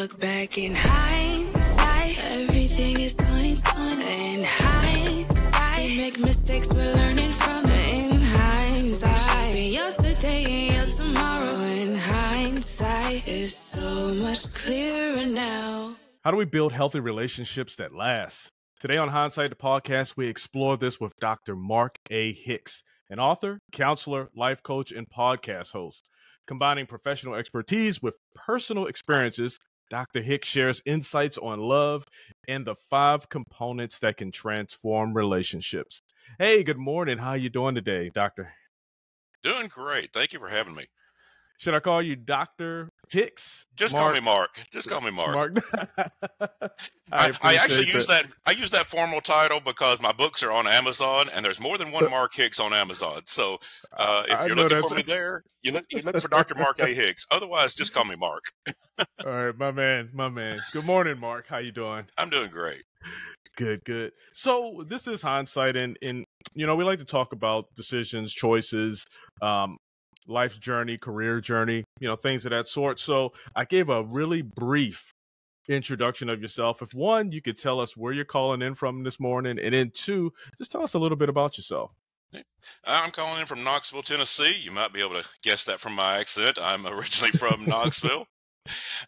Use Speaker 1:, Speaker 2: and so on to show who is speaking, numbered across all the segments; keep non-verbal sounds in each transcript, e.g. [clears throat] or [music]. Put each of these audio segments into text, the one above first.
Speaker 1: look back in hindsight, everything is 2020. In hindsight, we make mistakes, we're learning from it. In hindsight, yesterday and your tomorrow. In hindsight, is so much clearer now.
Speaker 2: How do we build healthy relationships that last? Today on Hindsight, the podcast, we explore this with Dr. Mark A. Hicks, an author, counselor, life coach, and podcast host. Combining professional expertise with personal experiences, Dr. Hicks shares insights on love and the five components that can transform relationships. Hey, good morning. How you doing today, Doctor?
Speaker 3: Doing great. Thank you for having me.
Speaker 2: Should I call you Doctor Hicks?
Speaker 3: Just Mark? call me Mark. Just call me Mark. Mark. [laughs]
Speaker 2: I,
Speaker 3: I, I, actually that. use that. I use that formal title because my books are on Amazon, and there's more than one [laughs] Mark Hicks on Amazon. So uh, if you're looking for me there, you look, you look for Doctor Mark A. [laughs] Hicks. Otherwise, just call me Mark.
Speaker 2: All right, my man, my man. Good morning, Mark. How you doing?
Speaker 3: I'm doing great.
Speaker 2: Good, good. So this is hindsight, and and you know we like to talk about decisions, choices, um, life's journey, career journey, you know, things of that sort. So I gave a really brief introduction of yourself. If one, you could tell us where you're calling in from this morning, and then two, just tell us a little bit about yourself.
Speaker 3: I'm calling in from Knoxville, Tennessee. You might be able to guess that from my accent. I'm originally from [laughs] Knoxville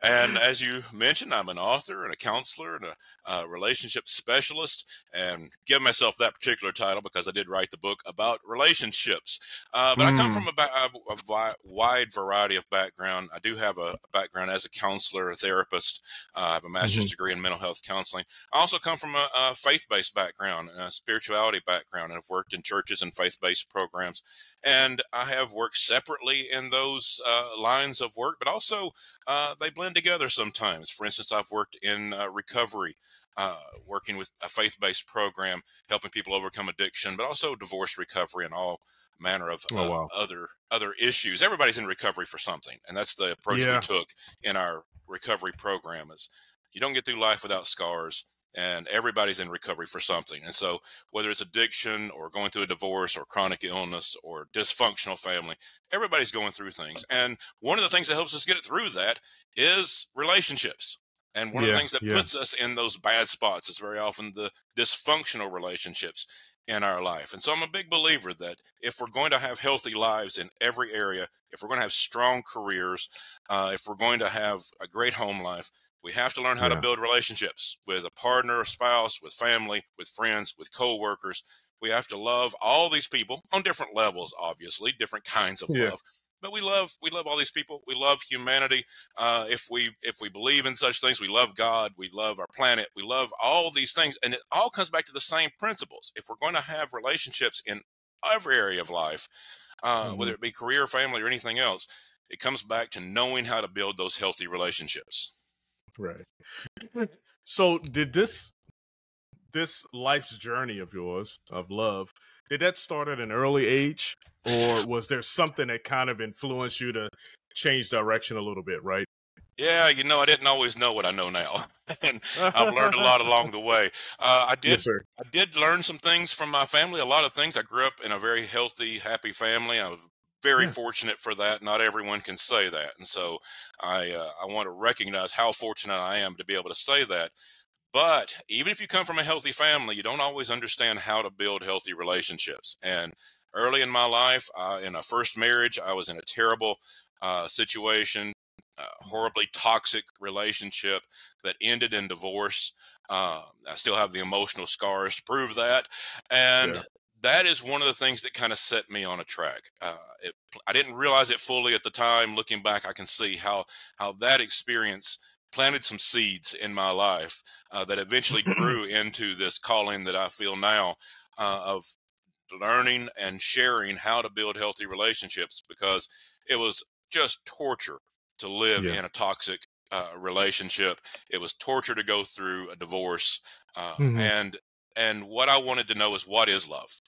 Speaker 3: and as you mentioned, I'm an author and a counselor and a, a, relationship specialist, and give myself that particular title because I did write the book about relationships. Uh, but mm. I come from hmm. a, a, wide variety of background. I do have a, background as a counselor, a therapist. Uh, I have a master's mm-hmm. degree in mental health counseling. I also come from a, faith-based background, a spirituality background, and I've worked in churches and faith-based programs and I have worked separately in those uh, lines of work, but also uh, they blend together sometimes. For instance, I've worked in uh, recovery, uh, working with a faith based program, helping people overcome addiction, but also divorce recovery and all manner of oh, uh, wow. other other issues. Everybody's in recovery for something, and that's the approach yeah. we took in our recovery program. Is you don't get through life without scars and everybody's in recovery for something. And so, whether it's addiction or going through a divorce or chronic illness or dysfunctional family, everybody's going through things. And one of the things that helps us get it through that is relationships. And one yeah, of the things that yeah. puts us in those bad spots is very often the dysfunctional relationships in our life. And so I'm a big believer that if we're going to have healthy lives in every area, if we're going to have strong careers, uh, if we're going to have a great home life, we have to learn how yeah. to build relationships with a partner, a spouse, with family, with friends, with coworkers. We have to love all these people on different levels, obviously, different kinds of yeah. love. But we love we love all these people. We love humanity. Uh, if we if we believe in such things, we love God. We love our planet. We love all these things, and it all comes back to the same principles. If we're going to have relationships in every area of life, uh, mm-hmm. whether it be career, family, or anything else, it comes back to knowing how to build those healthy relationships.
Speaker 2: Right. [laughs] So did this this life's journey of yours of love did that start at an early age or was there something that kind of influenced you to change direction a little bit right?
Speaker 3: Yeah you know i didn't always know what i know now [laughs] and i've learned a lot along the [laughs] way. Uh, i did yes, i did learn some things from my family a lot of things. I grew up in a very healthy happy family. I was very yeah. fortunate for that. Not everyone can say that, and so I uh, I want to recognize how fortunate I am to be able to say that. But even if you come from a healthy family, you don't always understand how to build healthy relationships. And early in my life, uh, in a first marriage, I was in a terrible uh, situation, horribly toxic relationship that ended in divorce. Uh, I still have the emotional scars to prove that. And yeah that is one of the things that kind of set me on a track. Uh, it, I didn't realize it fully at the time. Looking back, I can see how how that experience planted some seeds in my life uh, that eventually [clears throat] grew into this calling that I feel now uh, of learning and sharing how to build healthy relationships because it was just torture to live yeah. in a toxic uh, relationship. It was torture to go through a divorce, uh, mm-hmm. and and what I wanted to know is what is love.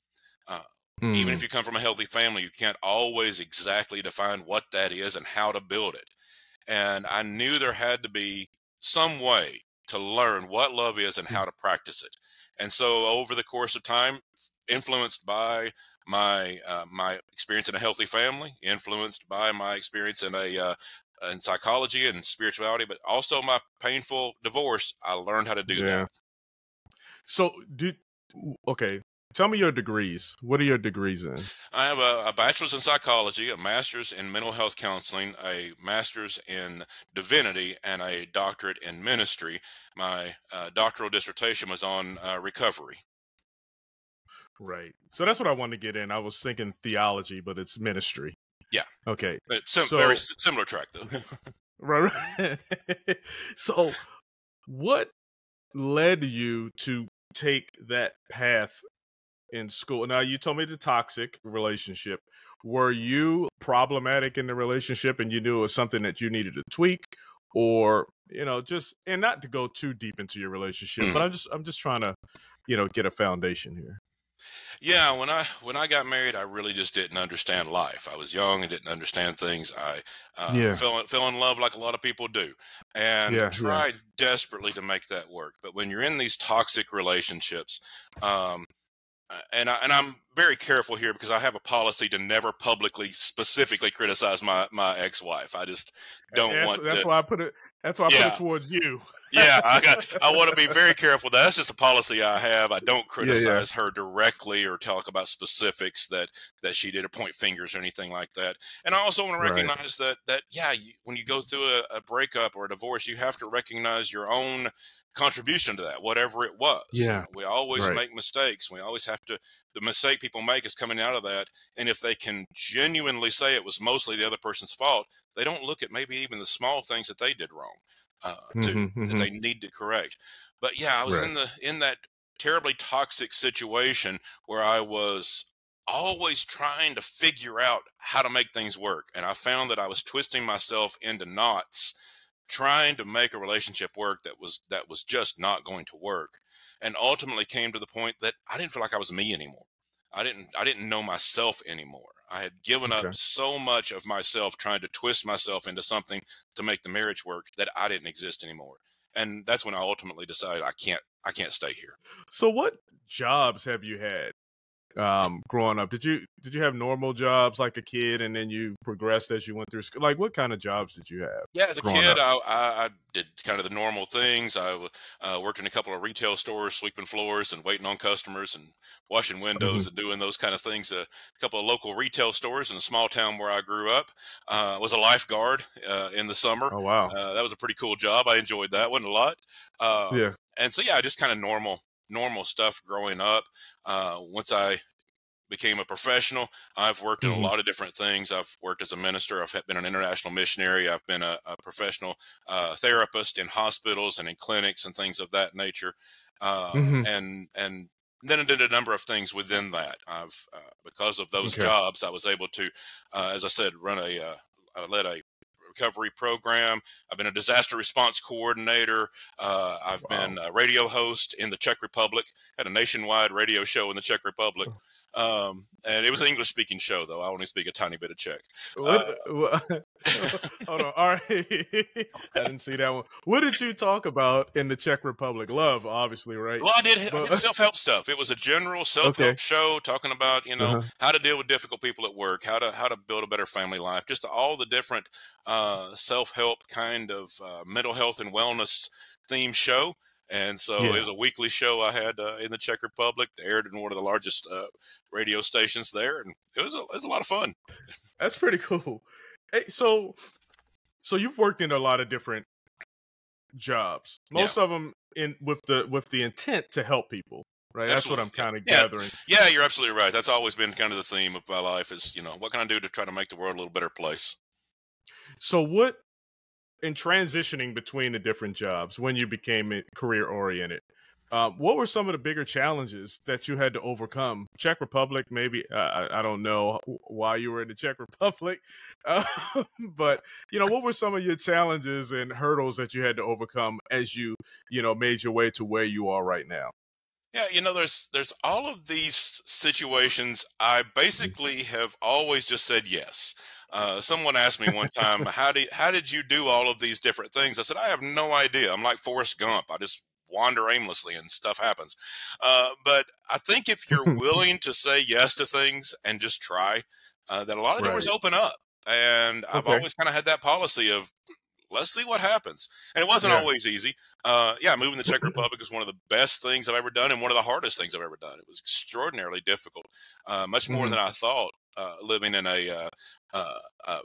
Speaker 3: Uh, mm. Even if hmm. you come from a healthy family, you can't always exactly define what that is and how to build it. And I knew there had to be some way to learn what love is and hmm. how to practice it. And so, over the course of time, influenced by my uh, my experience in a healthy family, influenced by my experience in a uh, in psychology and spirituality, but also my painful divorce. I learned how to do
Speaker 2: Yeah.
Speaker 3: that.
Speaker 2: So, do okay. Tell me your degrees. What are your degrees in?
Speaker 3: I have a, a bachelor's in psychology, a master's in mental health counseling, a master's in divinity, and a doctorate in ministry. My uh, doctoral dissertation was on uh, recovery.
Speaker 2: Right. So that's what I wanted to get in. I was thinking theology, but it's ministry.
Speaker 3: Yeah.
Speaker 2: Okay.
Speaker 3: But sim-
Speaker 2: So-
Speaker 3: very similar track, though. [laughs]
Speaker 2: Right. right. [laughs] so, what led you to take that path in school? Now, you told me the toxic relationship. Were you problematic in the relationship and you knew it was something that you needed to tweak? Or, you know, just and not to go too deep into your relationship, but I'm just I'm just trying to, you know, get a foundation here.
Speaker 3: Yeah, when I when I got married, I really just didn't understand life. I was young and didn't understand things. I uh,
Speaker 2: Yeah.
Speaker 3: fell fell in love like a lot of people do, and
Speaker 2: Yeah, yeah.
Speaker 3: tried desperately to make that work. But when you're in these toxic relationships, um, Uh, and I, and I'm very careful here because I have a policy to never publicly specifically criticize my my ex wife. I just don't
Speaker 2: that's,
Speaker 3: want
Speaker 2: that's
Speaker 3: to,
Speaker 2: why I put it that's why I put it towards you.
Speaker 3: yeah, I got. [laughs] I want to be very careful. That's just a policy I have. I don't
Speaker 2: yeah.
Speaker 3: criticize her directly or talk about specifics that that she did or point fingers or anything like that. And I also want to
Speaker 2: Right.
Speaker 3: recognize that that yeah, you, when you go through a, a breakup or a divorce, you have to recognize your own contribution to that, whatever it was.
Speaker 2: Yeah.
Speaker 3: we always
Speaker 2: Right.
Speaker 3: make mistakes. We always have to. The mistake people make is coming out of that, and if they can genuinely say it was mostly the other person's fault, they don't look at maybe even the small things that they did wrong. Uh, to
Speaker 2: Mhm,
Speaker 3: that they need to correct. But yeah, I was
Speaker 2: Right.
Speaker 3: in the in that terribly toxic situation where I was always trying to figure out how to make things work, and I found that I was twisting myself into knots trying to make a relationship work that was that was just not going to work and ultimately came to the point that I didn't feel like I was me anymore. I didn't I didn't know myself anymore. I had given
Speaker 2: Okay.
Speaker 3: up so much of myself trying to twist myself into something to make the marriage work that I didn't exist anymore. And that's when I ultimately decided I can't I can't stay here.
Speaker 2: So what jobs have you had um growing up? Did you did you have normal jobs like a kid and then you progressed as you went through school? Like what kind of jobs did you have?
Speaker 3: Yeah, as a kid, I, I, did kind of the normal things. I uh, worked in a couple of retail stores, sweeping floors and waiting on customers and washing windows and doing those kind of things. A couple of local retail stores in a small town where I grew up. Uh, was a lifeguard uh, in the summer.
Speaker 2: Oh wow.
Speaker 3: Uh, that was a pretty cool job. I enjoyed that. wasn't a lot. Uh,
Speaker 2: yeah.
Speaker 3: and so yeah, just kind of normal normal stuff growing up. Uh, once I became a professional, I've worked in
Speaker 2: Mhm.
Speaker 3: a lot of different things. I've worked as a minister. I've been an international missionary. I've been a, a professional uh, therapist in hospitals and in clinics and things of that nature. Uh,
Speaker 2: Mhm.
Speaker 3: And and then I did a number of things within that. I've uh, because of those
Speaker 2: Okay.
Speaker 3: jobs, I was able to, uh, as I said, run a uh, I led a recovery program. I've been a disaster response coordinator. Uh, I've
Speaker 2: Wow.
Speaker 3: been a radio host in the Czech Republic. Had a nationwide radio show in the Czech Republic. Um, and it was an English speaking show, though. I only speak a tiny bit of Czech.
Speaker 2: What, [laughs] what- [laughs] hold on. All right. [laughs] I didn't see that one. What did you talk about in the Czech Republic? Love, obviously, right?
Speaker 3: Well, I did,
Speaker 2: But-
Speaker 3: did self help stuff. It was a general self help
Speaker 2: Okay.
Speaker 3: show talking about you know
Speaker 2: Uh-huh.
Speaker 3: how to deal with difficult people at work, how to how to build a better family life, just all the different uh, self help kind of uh, mental health and wellness theme show. And so
Speaker 2: Yeah.
Speaker 3: it was a weekly show I had uh, in the Czech Republic, aired in one of the largest uh, radio stations there, and it was a, it was a lot of fun.
Speaker 2: That's pretty cool. Hey, so so you've worked in a lot of different jobs. Most of them in with the with the intent to help people, right? That's what I'm
Speaker 3: Absolutely,
Speaker 2: kind
Speaker 3: yeah.
Speaker 2: of gathering.
Speaker 3: Yeah, you're absolutely right. That's always been kind of the theme of my life is you know what can I do to try to make the world a little better place.
Speaker 2: So what in transitioning between the different jobs when you became career oriented, um, what were some of the bigger challenges that you had to overcome? Czech Republic, maybe uh, I, I don't know why you were in the Czech Republic, uh, [laughs] but you know what were some of your challenges and hurdles that you had to overcome as you you know made your way to where you are right now?
Speaker 3: Yeah, you know, there's there's all of these situations. I basically have always just said yes. Uh, someone asked me one time, [laughs] "How did how did you do all of these different things?" I said, "I have no idea. I'm like Forrest Gump. I just wander aimlessly and stuff happens." Uh, but I think if you're willing to say yes to things and just try, uh, that a lot of doors open up. and I've always kind of had that policy of let's see what happens. And it wasn't
Speaker 2: Yeah.
Speaker 3: always easy. Uh, yeah, moving to the Czech Republic was one of the best things I've ever done and one of the hardest things I've ever done. It was extraordinarily difficult, uh, much more
Speaker 2: Mhm.
Speaker 3: than I thought. Uh, living in a uh, uh, uh,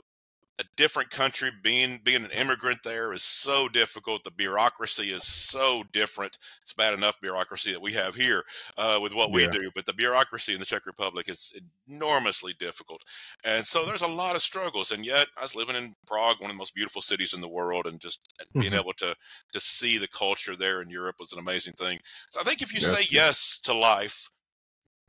Speaker 3: a different country, being being an immigrant there is so difficult. The bureaucracy is so different. It's bad enough bureaucracy that we have here uh, with what we do, but the bureaucracy in the Czech Republic is enormously difficult. And so there's a lot of struggles. And yet, I was living in Prague, one of the most beautiful cities in the world, and just being
Speaker 2: Mhm.
Speaker 3: able to to see the culture there in Europe was an amazing thing. So I think if you say yes to life,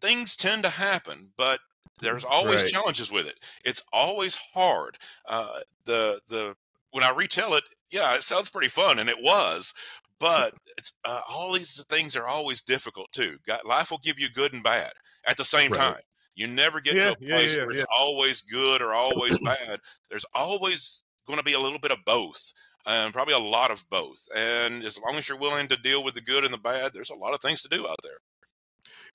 Speaker 3: things tend to happen, but there's always
Speaker 2: Right.
Speaker 3: challenges with it. It's always hard. Uh, the the when I retell it, yeah, it sounds pretty fun, and it was. But it's uh, all these things are always difficult too. God, life will give you good and bad at the same
Speaker 2: Right.
Speaker 3: time. You never get
Speaker 2: Yeah,
Speaker 3: to a
Speaker 2: yeah,
Speaker 3: place
Speaker 2: yeah,
Speaker 3: where it's
Speaker 2: yeah.
Speaker 3: always good or always [clears throat] bad. There's always going to be a little bit of both, and probably a lot of both. And as long as you're willing to deal with the good and the bad, there's a lot of things to do out there.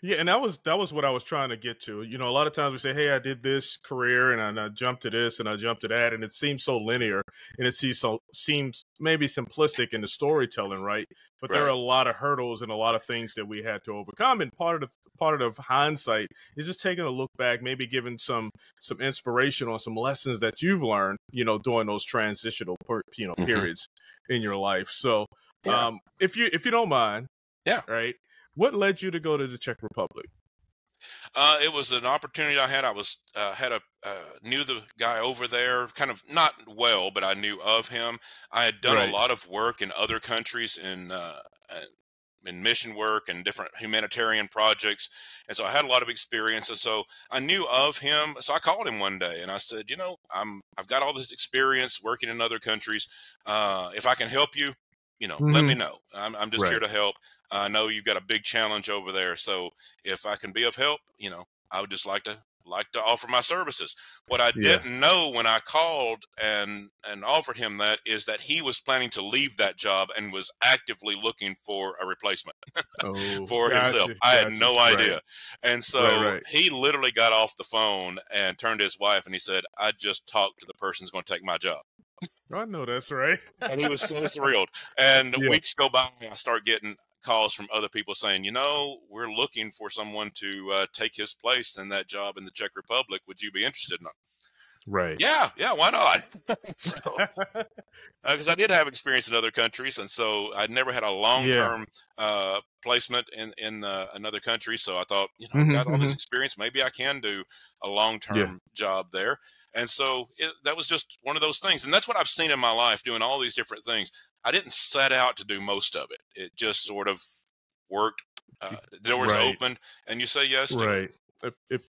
Speaker 2: Yeah, and that was that was what I was trying to get to. You know, a lot of times we say, "Hey, I did this career and I, and I jumped to this and I jumped to that," and it seems so linear and it seems so seems maybe simplistic in the storytelling, right? But there are a lot of hurdles and a lot of things that we had to overcome. And part of the part of hindsight is just taking a look back, maybe giving some some inspiration on some lessons that you've learned, you know, during those transitional per, you know
Speaker 3: Mhm.
Speaker 2: periods in your life. So,
Speaker 3: Yeah.
Speaker 2: um, if you if you don't mind,
Speaker 3: Yeah.
Speaker 2: right. What led you to go to the Czech Republic?
Speaker 3: Uh, it was an opportunity I had. I was uh, had a uh, knew the guy over there, kind of not well, but I knew of him. I had done
Speaker 2: Right.
Speaker 3: a lot of work in other countries in uh, uh, in mission work and different humanitarian projects, and so I had a lot of experience. And so I knew of him. So I called him one day and I said, you know, I'm I've got all this experience working in other countries. Uh, if I can help you, you know, let me mm-hmm. know. I'm, I'm just here to help. I know you've got a big challenge over there, so if I can be of help, you know, I would just like to like to offer my services. What I
Speaker 2: Yeah.
Speaker 3: didn't know when I called and and offered him that is that he was planning to leave that job and was actively looking for a replacement [laughs]
Speaker 2: Oh,
Speaker 3: for
Speaker 2: gotcha,
Speaker 3: himself. I had no
Speaker 2: Right.
Speaker 3: idea. And so
Speaker 2: Right, right.
Speaker 3: he literally got off the phone and turned to his wife and he said, I just talked to the person who's going to take my job.
Speaker 2: I know that's right.
Speaker 3: And he was [laughs] so thrilled. And
Speaker 2: Yeah.
Speaker 3: weeks go by, and I start getting calls from other people saying, you know, we're looking for someone to uh, take his place in that job in the Czech Republic. Would you be interested in it?
Speaker 2: Right.
Speaker 3: Yeah, yeah, why not? [laughs] [laughs] so, because I did have experience in other countries, and so I'd never had a long term uh, placement in in uh, another country. So I thought, you know, I've
Speaker 2: Mhm,
Speaker 3: got all this
Speaker 2: mhm.
Speaker 3: experience. Maybe I can do a long term job there. And so it, that was just one of those things, and that's what I've seen in my life, doing all these different things. I didn't set out to do most of it; it just sort of worked. Uh, doors
Speaker 2: Right.
Speaker 3: opened, and you say yes to
Speaker 2: right. If if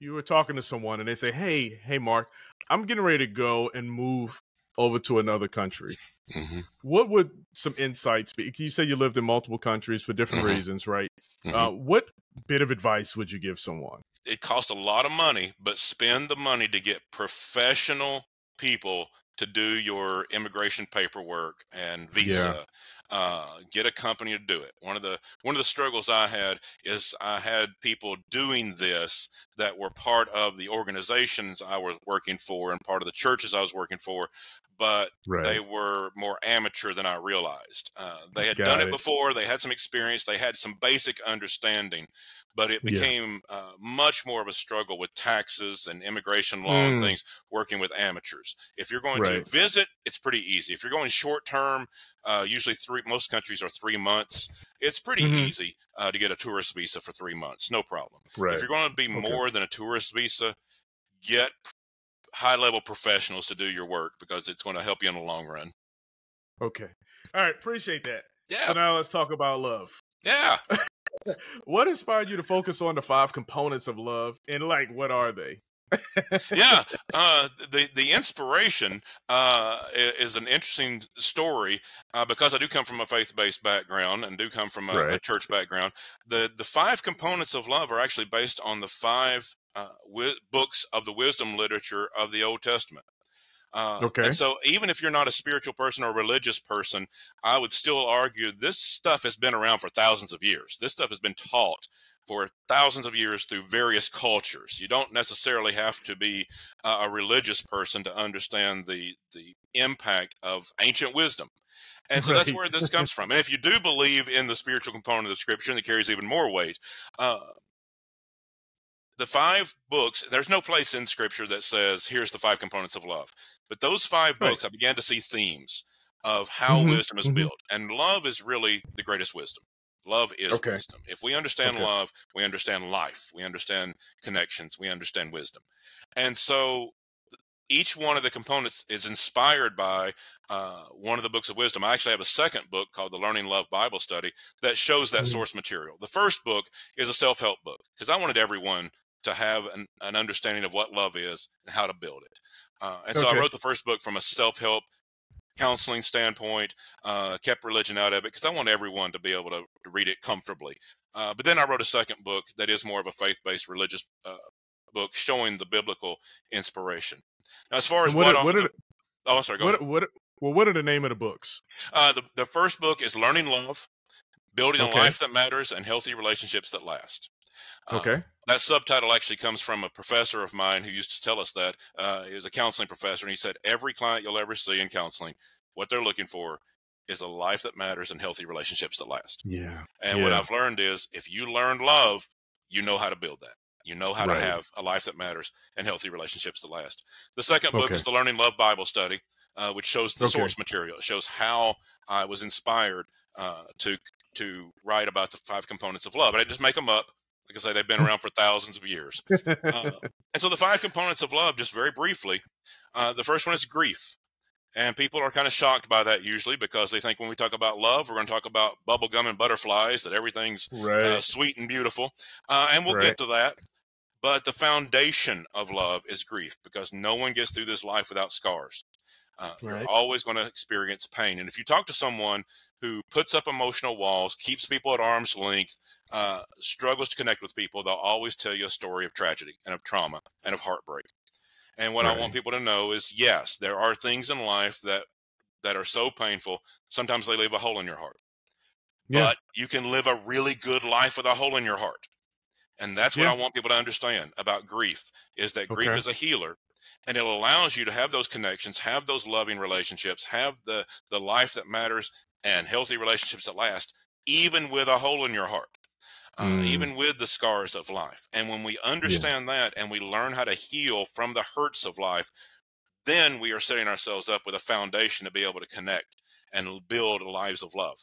Speaker 2: you were talking to someone and they say, "Hey, hey, Mark, I'm getting ready to go and move over to another country,"
Speaker 3: Mhm,
Speaker 2: what would some insights be? You said you lived in multiple countries for different
Speaker 3: Mhm.
Speaker 2: reasons, right?
Speaker 3: mhm.
Speaker 2: Uh, what bit of advice would you give someone?
Speaker 3: it costs a lot of money, but spend the money to get professional people to do your immigration paperwork and visa. Uh, get a company to do it. One of the one of the struggles I had is I had people doing this that were part of the organizations I was working for and part of the churches I was working for, but
Speaker 2: Right.
Speaker 3: they were more amateur than I realized. Uh, they had
Speaker 2: Got
Speaker 3: done it
Speaker 2: it.
Speaker 3: before. They had some experience. They had some basic understanding, but it
Speaker 2: Yeah.
Speaker 3: became uh, much more of a struggle with taxes and immigration law and
Speaker 2: Mm.
Speaker 3: things working with amateurs. If you're going
Speaker 2: Right.
Speaker 3: to visit, it's pretty easy. If you're going short term, uh, usually three. Most countries are three months. It's pretty
Speaker 2: Mhm.
Speaker 3: easy uh, to get a tourist visa for three months, no problem.
Speaker 2: right.
Speaker 3: If you're going to be
Speaker 2: Okay.
Speaker 3: more than a tourist visa, get high level professionals to do your work because it's going to help you in the long run.
Speaker 2: Okay. All right. Appreciate that.
Speaker 3: Yeah,
Speaker 2: So now let's talk about love.
Speaker 3: yeah. [laughs]
Speaker 2: What inspired you to focus on the five components of love, and like, what are they?
Speaker 3: yeah, [laughs] uh, the the inspiration uh, is an interesting story uh, because I do come from a faith based background and do come from a, a church background. the The five components of love are actually based on the five uh, wi- books of the wisdom literature of the Old Testament. Uh,
Speaker 2: Okay.
Speaker 3: And so, even if you're not a spiritual person or a religious person, I would still argue this stuff has been around for thousands of years. This stuff has been taught for thousands of years through various cultures. You don't necessarily have to be uh, a religious person to understand the the impact of ancient wisdom. [laughs] And so right. that's where this comes from. And if you do believe in the spiritual component of the scripture, that carries even more weight. Uh, the five books, there's no place in scripture that says, here's the five components of love. But those five right. books, I began to see themes of how mm-hmm. wisdom is mm-hmm. built. And love is really the greatest wisdom. Love is okay. wisdom. If we understand okay. love, we understand life, we understand connections, we understand wisdom. And so each one of the components is inspired by uh, one of the books of wisdom. I actually have a second book called the Learning Love Bible Study that shows that mm-hmm. source material. The first book is a self help book because I wanted everyone to have an, an, understanding of what love is and how to build it. Uh, and so I wrote the first book from a self help counseling standpoint, uh, kept religion out of it because I want everyone to be able to, to read it comfortably. Uh, but then I wrote a second book that is more of a faith based religious uh, book showing the biblical inspiration. Now, as far as what, what, what the, oh, sorry,
Speaker 2: what, what, well, what are the name of the books?
Speaker 3: Uh, the the first book is Learning Love, Building okay. a Life That Matters, and Healthy Relationships That Last.
Speaker 2: Okay.
Speaker 3: That subtitle actually comes from a professor of mine who used to tell us that. Uh, he was a counseling professor, and he said every client you'll ever see in counseling, what they're looking for is a life that matters and healthy relationships that last.
Speaker 2: Yeah.
Speaker 3: And
Speaker 2: yeah.
Speaker 3: what I've learned is if you learn love, you know how to build that. You know how right. to have a life that matters and healthy relationships that last. The second book okay. is the Learning Love Bible Study, uh, which shows the okay. source material. It shows how I was inspired uh, to to write about the five components of love. I didn't just make them up. Like I say, they've been around for thousands of years. Uh, and so the five components of love, just very briefly, uh, the first one is grief. And people are kind of shocked by that usually because they think when we talk about love, we're going to talk about bubblegum and butterflies, that everything's uh, right. uh, sweet and beautiful. Uh, and we'll right. get to that. But the foundation of love is grief because no one gets through this life without scars. Uh, right. You're always going to experience pain. And if you talk to someone who puts up emotional walls, keeps people at arm's length, uh, struggles to connect with people, they'll always tell you a story of tragedy and of trauma and of heartbreak. And what right. I want people to know is yes, there are things in life that that are so painful, sometimes they leave a hole in your heart. Yeah. But you can live a really good life with a hole in your heart. And that's what yeah. I want people to understand about grief is that grief okay. is a healer and it allows you to have those connections, have those loving relationships, have the the life that matters and healthy relationships that last even with a hole in your heart uh, mm. even with the scars of life. And when we understand yeah. that and we learn how to heal from the hurts of life, then we are setting ourselves up with a foundation to be able to connect and build lives of love.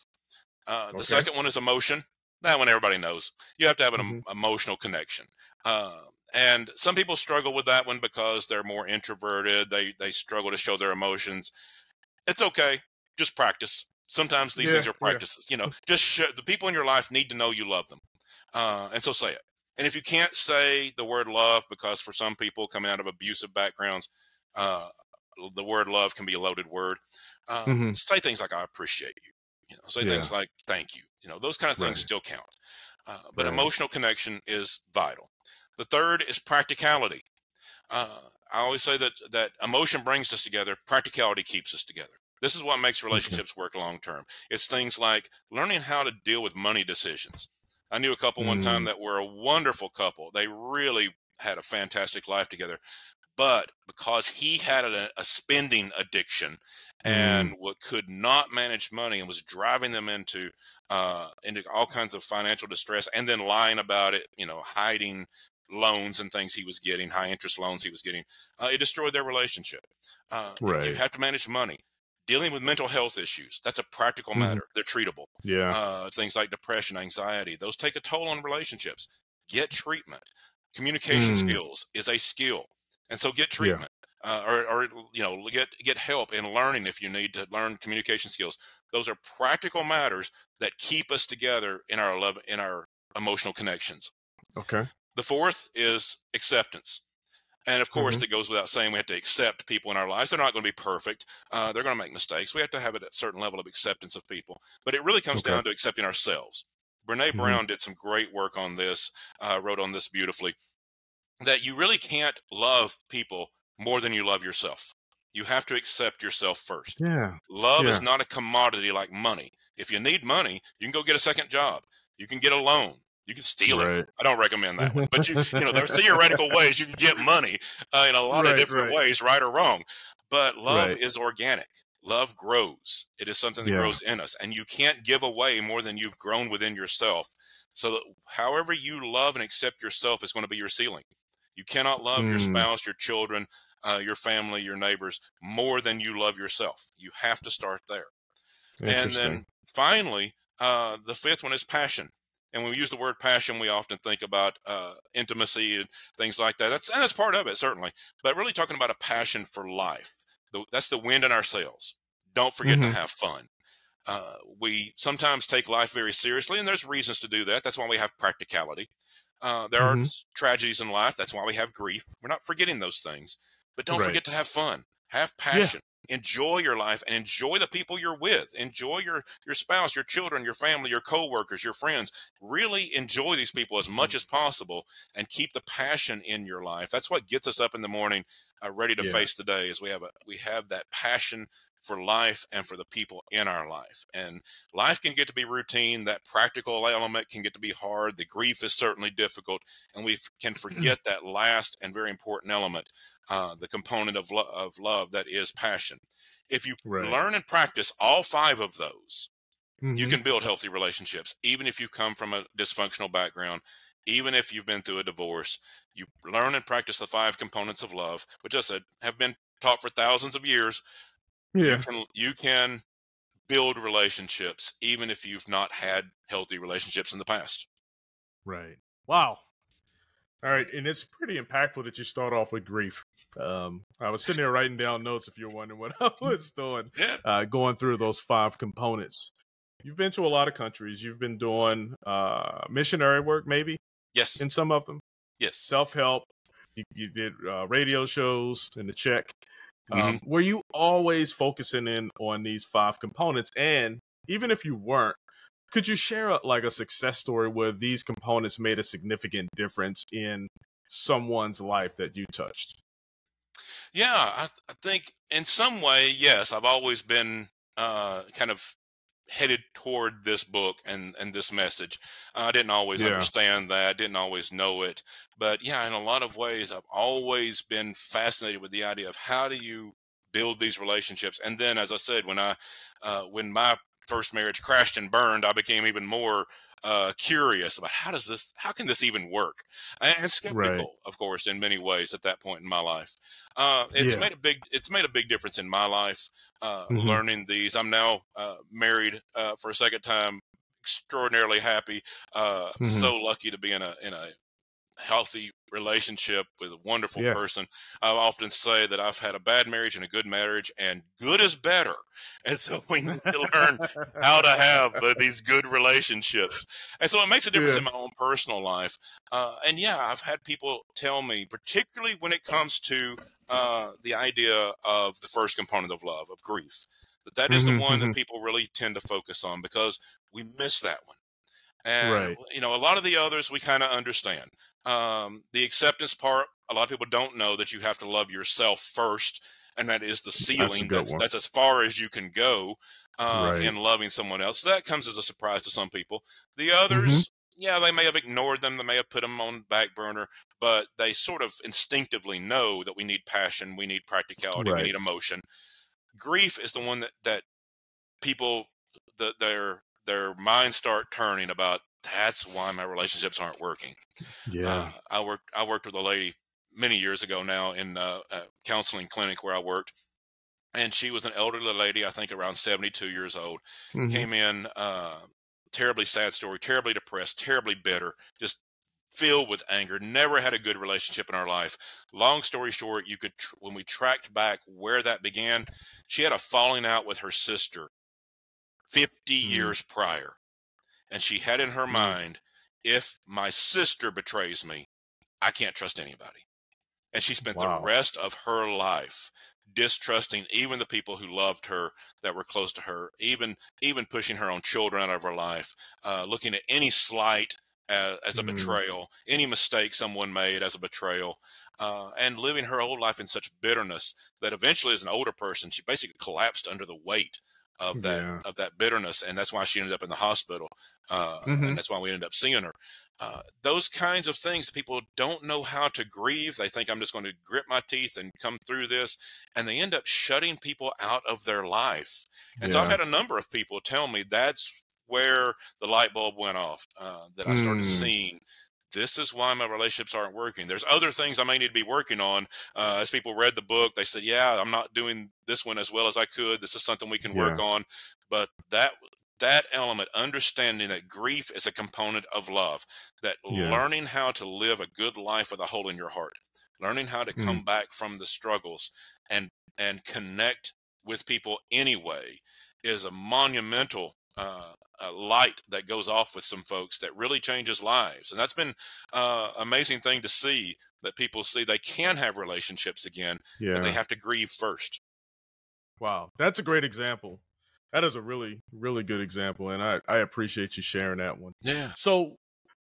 Speaker 3: Uh, okay. The second one is emotion. That one everybody knows. You have to have an mm-hmm. emotional connection. Uh, and some people struggle with that one because they're more introverted. They they struggle to show their emotions. It's okay. Just practice. Sometimes these yeah, things are practices. Yeah. You know, just show, the people in your life need to know you love them. Uh, and so say it. And if you can't say the word love, because for some people coming out of abusive backgrounds, uh, the word love can be a loaded word. Uh, mm-hmm. Say things like "I appreciate you." You know, say yeah. things like "Thank you." You know, those kind of things right. still count. Uh, but right. emotional connection is vital. The third is practicality. Uh, I always say that that emotion brings us together. Practicality keeps us together. This is what makes relationships work long term. It's things like learning how to deal with money decisions. I knew a couple one time mm. that were a wonderful couple. They really had a fantastic life together. But because he had a, a spending addiction and mm. what could not manage money and was driving them into uh, into all kinds of financial distress and then lying about it, you know, hiding loans and things he was getting, high interest loans he was getting, uh, it destroyed their relationship. Uh, right. You have to manage money dealing with mental health issues that's a practical mm-hmm. matter they're treatable
Speaker 2: yeah
Speaker 3: uh, things like depression anxiety those take a toll on relationships get treatment communication mm. skills is a skill and so get treatment yeah. uh, or, or you know get get help in learning if you need to learn communication skills those are practical matters that keep us together in our love in our emotional connections
Speaker 2: okay
Speaker 3: the fourth is acceptance and of course, mm-hmm. it goes without saying we have to accept people in our lives. They're not going to be perfect. Uh, they're going to make mistakes. We have to have a certain level of acceptance of people. But it really comes okay. down to accepting ourselves. Brene mm-hmm. Brown did some great work on this, uh, wrote on this beautifully, that you really can't love people more than you love yourself. You have to accept yourself first.
Speaker 2: Yeah.
Speaker 3: Love
Speaker 2: yeah.
Speaker 3: is not a commodity like money. If you need money, you can go get a second job. You can get a loan. You can steal
Speaker 2: Right.
Speaker 3: it. I don't recommend that one, but you, [laughs] you know, there are theoretical ways you can get money uh, in a lot
Speaker 2: Right,
Speaker 3: of different
Speaker 2: right.
Speaker 3: ways, right or wrong. But love is organic. Love grows. It is something that
Speaker 2: Yeah.
Speaker 3: grows in us, and you can't give away more than you've grown within yourself. So, that however you love and accept yourself is going to be your ceiling. You cannot love your
Speaker 2: Mm.
Speaker 3: spouse, your children, uh, your family, your neighbors more than you love yourself. You have to start there. And then finally, uh, the fifth one is passion. And when we use the word passion, we often think about uh, intimacy and things like that. That's and that's part of it, certainly. But really talking about a passion for life. The, that's the wind in our sails. Don't forget to
Speaker 2: Mhm.
Speaker 3: have fun. Uh, we sometimes take life very seriously, and there's reasons to do that. That's why we have practicality. Uh, there are
Speaker 2: Mhm.
Speaker 3: s- tragedies in life. That's why we have grief. We're not forgetting those things. But don't
Speaker 2: Right.
Speaker 3: forget to have fun. Have passion enjoy your life and enjoy the people you're with. Enjoy your your spouse your children your family your coworkers your friends. Really enjoy these people as much as possible and keep the passion in your life. That's what gets us up in the morning uh, ready to
Speaker 2: Yeah.
Speaker 3: face the day is we have a we have that passion for life and for the people in our life and life can get to be routine that practical element can get to be hard the grief is certainly difficult and we can forget that last and very important element uh, the component of, lo- of love that is passion. If you
Speaker 2: Right.
Speaker 3: learn and practice all five of those, you
Speaker 2: Mhm.
Speaker 3: can build healthy relationships, even if you come from a dysfunctional background, even if you've been through a divorce. You learn and practice the five components of love, which I said have been taught for thousands of years.
Speaker 2: Yeah.
Speaker 3: You can, you can build relationships, even if you've not had healthy relationships in the past.
Speaker 2: Right. Wow. All right, and it's pretty impactful that you start off with grief. Um, I was sitting there writing down notes. If you're wondering what [laughs] I was doing,
Speaker 3: Yeah.
Speaker 2: uh, going through those five components. You've been to a lot of countries. You've been doing uh, missionary work, maybe
Speaker 3: Yes.
Speaker 2: in some of them.
Speaker 3: Yes.
Speaker 2: Self help. You, you did uh, radio shows in the Czech. Um,
Speaker 3: Mm-hmm.
Speaker 2: Were you always focusing in on these five components? And even if you weren't, could you share a, like a success story where these components made a significant difference in someone's life that you touched?
Speaker 3: Yeah, I, I think in some way, yes, I've always been uh, kind of headed toward this book and, and this message. I didn't always
Speaker 2: Yeah.
Speaker 3: understand that, I didn't always know it. But yeah, in a lot of ways, I've always been fascinated with the idea of how do you build these relationships. And then, as I said, when I, uh, when my first marriage crashed and burned, I became even more uh, curious about how does this, how can this even work? And skeptical, of course, in many ways at that point in my life. Uh, it's
Speaker 2: Yeah.
Speaker 3: made a big, it's made a big difference in my life. Uh,
Speaker 2: Mhm.
Speaker 3: Learning these, I'm now uh, married uh, for a second time. Extraordinarily happy. Uh,
Speaker 2: Mhm.
Speaker 3: So lucky to be in a in a healthy relationship with a wonderful
Speaker 2: Yeah.
Speaker 3: person. I often say that I've had a bad marriage and a good marriage, and good is better. [laughs] And so we need to learn how to have uh, these good relationships. And so it makes a difference
Speaker 2: Yeah.
Speaker 3: in my own personal life. Uh, and yeah, I've had people tell me, particularly when it comes to uh, the idea of the first component of love, of grief, that that is
Speaker 2: Mhm,
Speaker 3: the one
Speaker 2: mhm.
Speaker 3: that people really tend to focus on because we miss that one. And
Speaker 2: Right.
Speaker 3: you know, a lot of the others we kind of understand. Um, the acceptance part, a lot of people don't know that you have to love yourself first, and that is the ceiling.
Speaker 2: good
Speaker 3: That's that's as far as you can go uh,
Speaker 2: Right.
Speaker 3: in loving someone else. So that comes as a surprise to some people. The others,
Speaker 2: Mm-hmm.
Speaker 3: yeah, they may have ignored them, they may have put them on back burner, but they sort of instinctively know that we need passion, we need practicality,
Speaker 2: Right.
Speaker 3: we need emotion. Grief is the one that that people that their their minds start turning about. That's why my relationships aren't working.
Speaker 2: Yeah.
Speaker 3: Uh, I worked I worked with a lady many years ago now in uh, a counseling clinic where I worked, and she was an elderly lady, I think around seventy two years old
Speaker 2: Mhm.
Speaker 3: came in uh, terribly sad story terribly depressed terribly bitter just filled with anger never had a good relationship in our life long story short you could tr- when we tracked back where that began she had a falling out with her sister 50
Speaker 2: Mm.
Speaker 3: years prior and she had in her
Speaker 2: Mm.
Speaker 3: mind if my sister betrays me i can't trust anybody and she spent
Speaker 2: Wow.
Speaker 3: the rest of her life distrusting even the people who loved her that were close to her even even pushing her own children out of her life uh, looking at any slight as, as a
Speaker 2: Mm.
Speaker 3: betrayal any mistake someone made as a betrayal uh, and living her whole life in such bitterness that eventually as an older person she basically collapsed under the weight of that
Speaker 2: Yeah.
Speaker 3: of that bitterness, and that's why she ended up in the hospital, uh,
Speaker 2: Mhm.
Speaker 3: and that's why we ended up seeing her. Uh, those kinds of things, people don't know how to grieve. They think I'm just going to grit my teeth and come through this, and they end up shutting people out of their life. And so I've had a number of people tell me that's where the light bulb went off. Uh, that I started
Speaker 2: Mm.
Speaker 3: seeing this is why my relationships aren't working. There's other things I may need to be working on. Uh, as people read the book, they said, "Yeah, I'm not doing this one as well as I could. This is something we can work on." But that that element, understanding that grief is a component of love, that
Speaker 2: Yeah.
Speaker 3: learning how to live a good life with a hole in your heart, learning how to
Speaker 2: Mm.
Speaker 3: come back from the struggles and and connect with people anyway, is a monumental uh, a light that goes off with some folks that really changes lives and that's been uh, amazing thing to see that people see they can have relationships again
Speaker 2: Yeah.
Speaker 3: but they have to grieve first
Speaker 2: Wow, that's a great example. That is a really, really good example, and I, I appreciate you sharing that one.
Speaker 3: yeah
Speaker 2: So,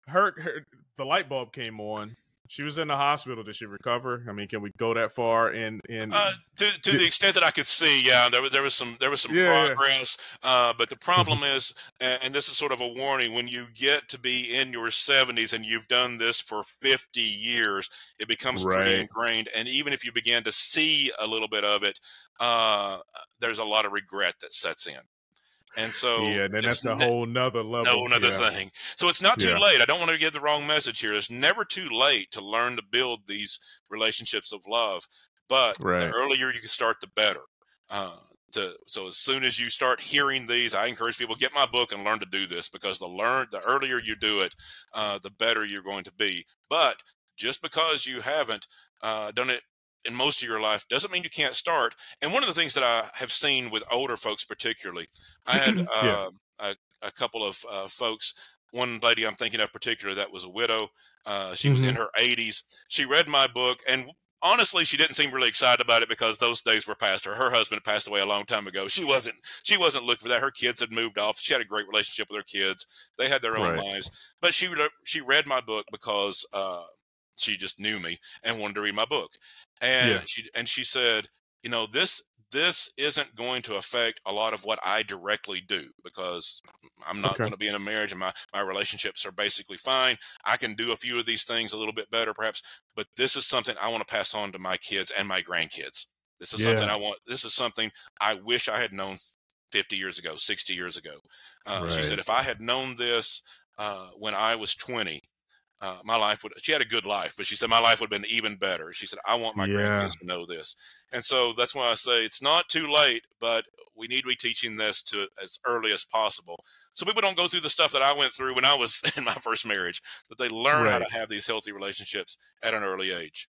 Speaker 2: her, her the light bulb came on. She was in the hospital. Did she recover? I mean, can we go that far? And and
Speaker 3: uh, to, to the extent that I could see, yeah, there was there was some there was some
Speaker 2: Yeah,
Speaker 3: progress, uh, but the problem is, and, this is sort of a warning: when you get to be in your seventies and you've done this for fifty years, it becomes pretty ingrained. And even if you begin to see a little bit of it, uh, there's a lot of regret that sets in. And so,
Speaker 2: yeah, then that's a whole nother level.
Speaker 3: no another
Speaker 2: yeah.
Speaker 3: thing. So it's not too
Speaker 2: Yeah.
Speaker 3: late. I don't want to give the wrong message here. It's never too late to learn to build these relationships of love. But
Speaker 2: Right.
Speaker 3: the earlier you can start, the better. Uh, to, so as soon as you start hearing these, I encourage people get my book and learn to do this because the learn the earlier you do it, uh, the better you're going to be. But just because you haven't uh, done it in most of your life doesn't mean you can't start. And one of the things that I have seen with older folks, particularly, I had [clears throat]
Speaker 2: Yeah.
Speaker 3: uh, a, a couple of uh, folks. One lady I'm thinking of particular that was a widow. Uh, she was in her 80s. She read my book, and honestly, she didn't seem really excited about it because those days were past her. Her husband passed away a long time ago. She wasn't. She wasn't looking for that. Her kids had moved off. She had a great relationship with her kids. They had their own
Speaker 2: Right.
Speaker 3: lives. But she she read my book because uh, she just knew me and wanted to read my book. And
Speaker 2: Yeah.
Speaker 3: she and she said, you know, this this isn't going to affect a lot of what I directly do because I'm not
Speaker 2: Okay.
Speaker 3: going to be in a marriage and my, my relationships are basically fine. I can do a few of these things a little bit better, perhaps, but this is something I want to pass on to my kids and my grandkids. This is something I want. This is something I wish I had known 50 years ago, 60 years ago. Uh, She said, if I had known this uh, when I was 20, uh, my life would she had a good life but she said my life would have been even better. She said i want my
Speaker 2: Yeah.
Speaker 3: grandkids to know this. And so that's why i say it's not too late but we need to be teaching this to as early as possible. So people don't go through the stuff that i went through when i was [laughs] in my first marriage that they learn how to have these healthy relationships at an early age.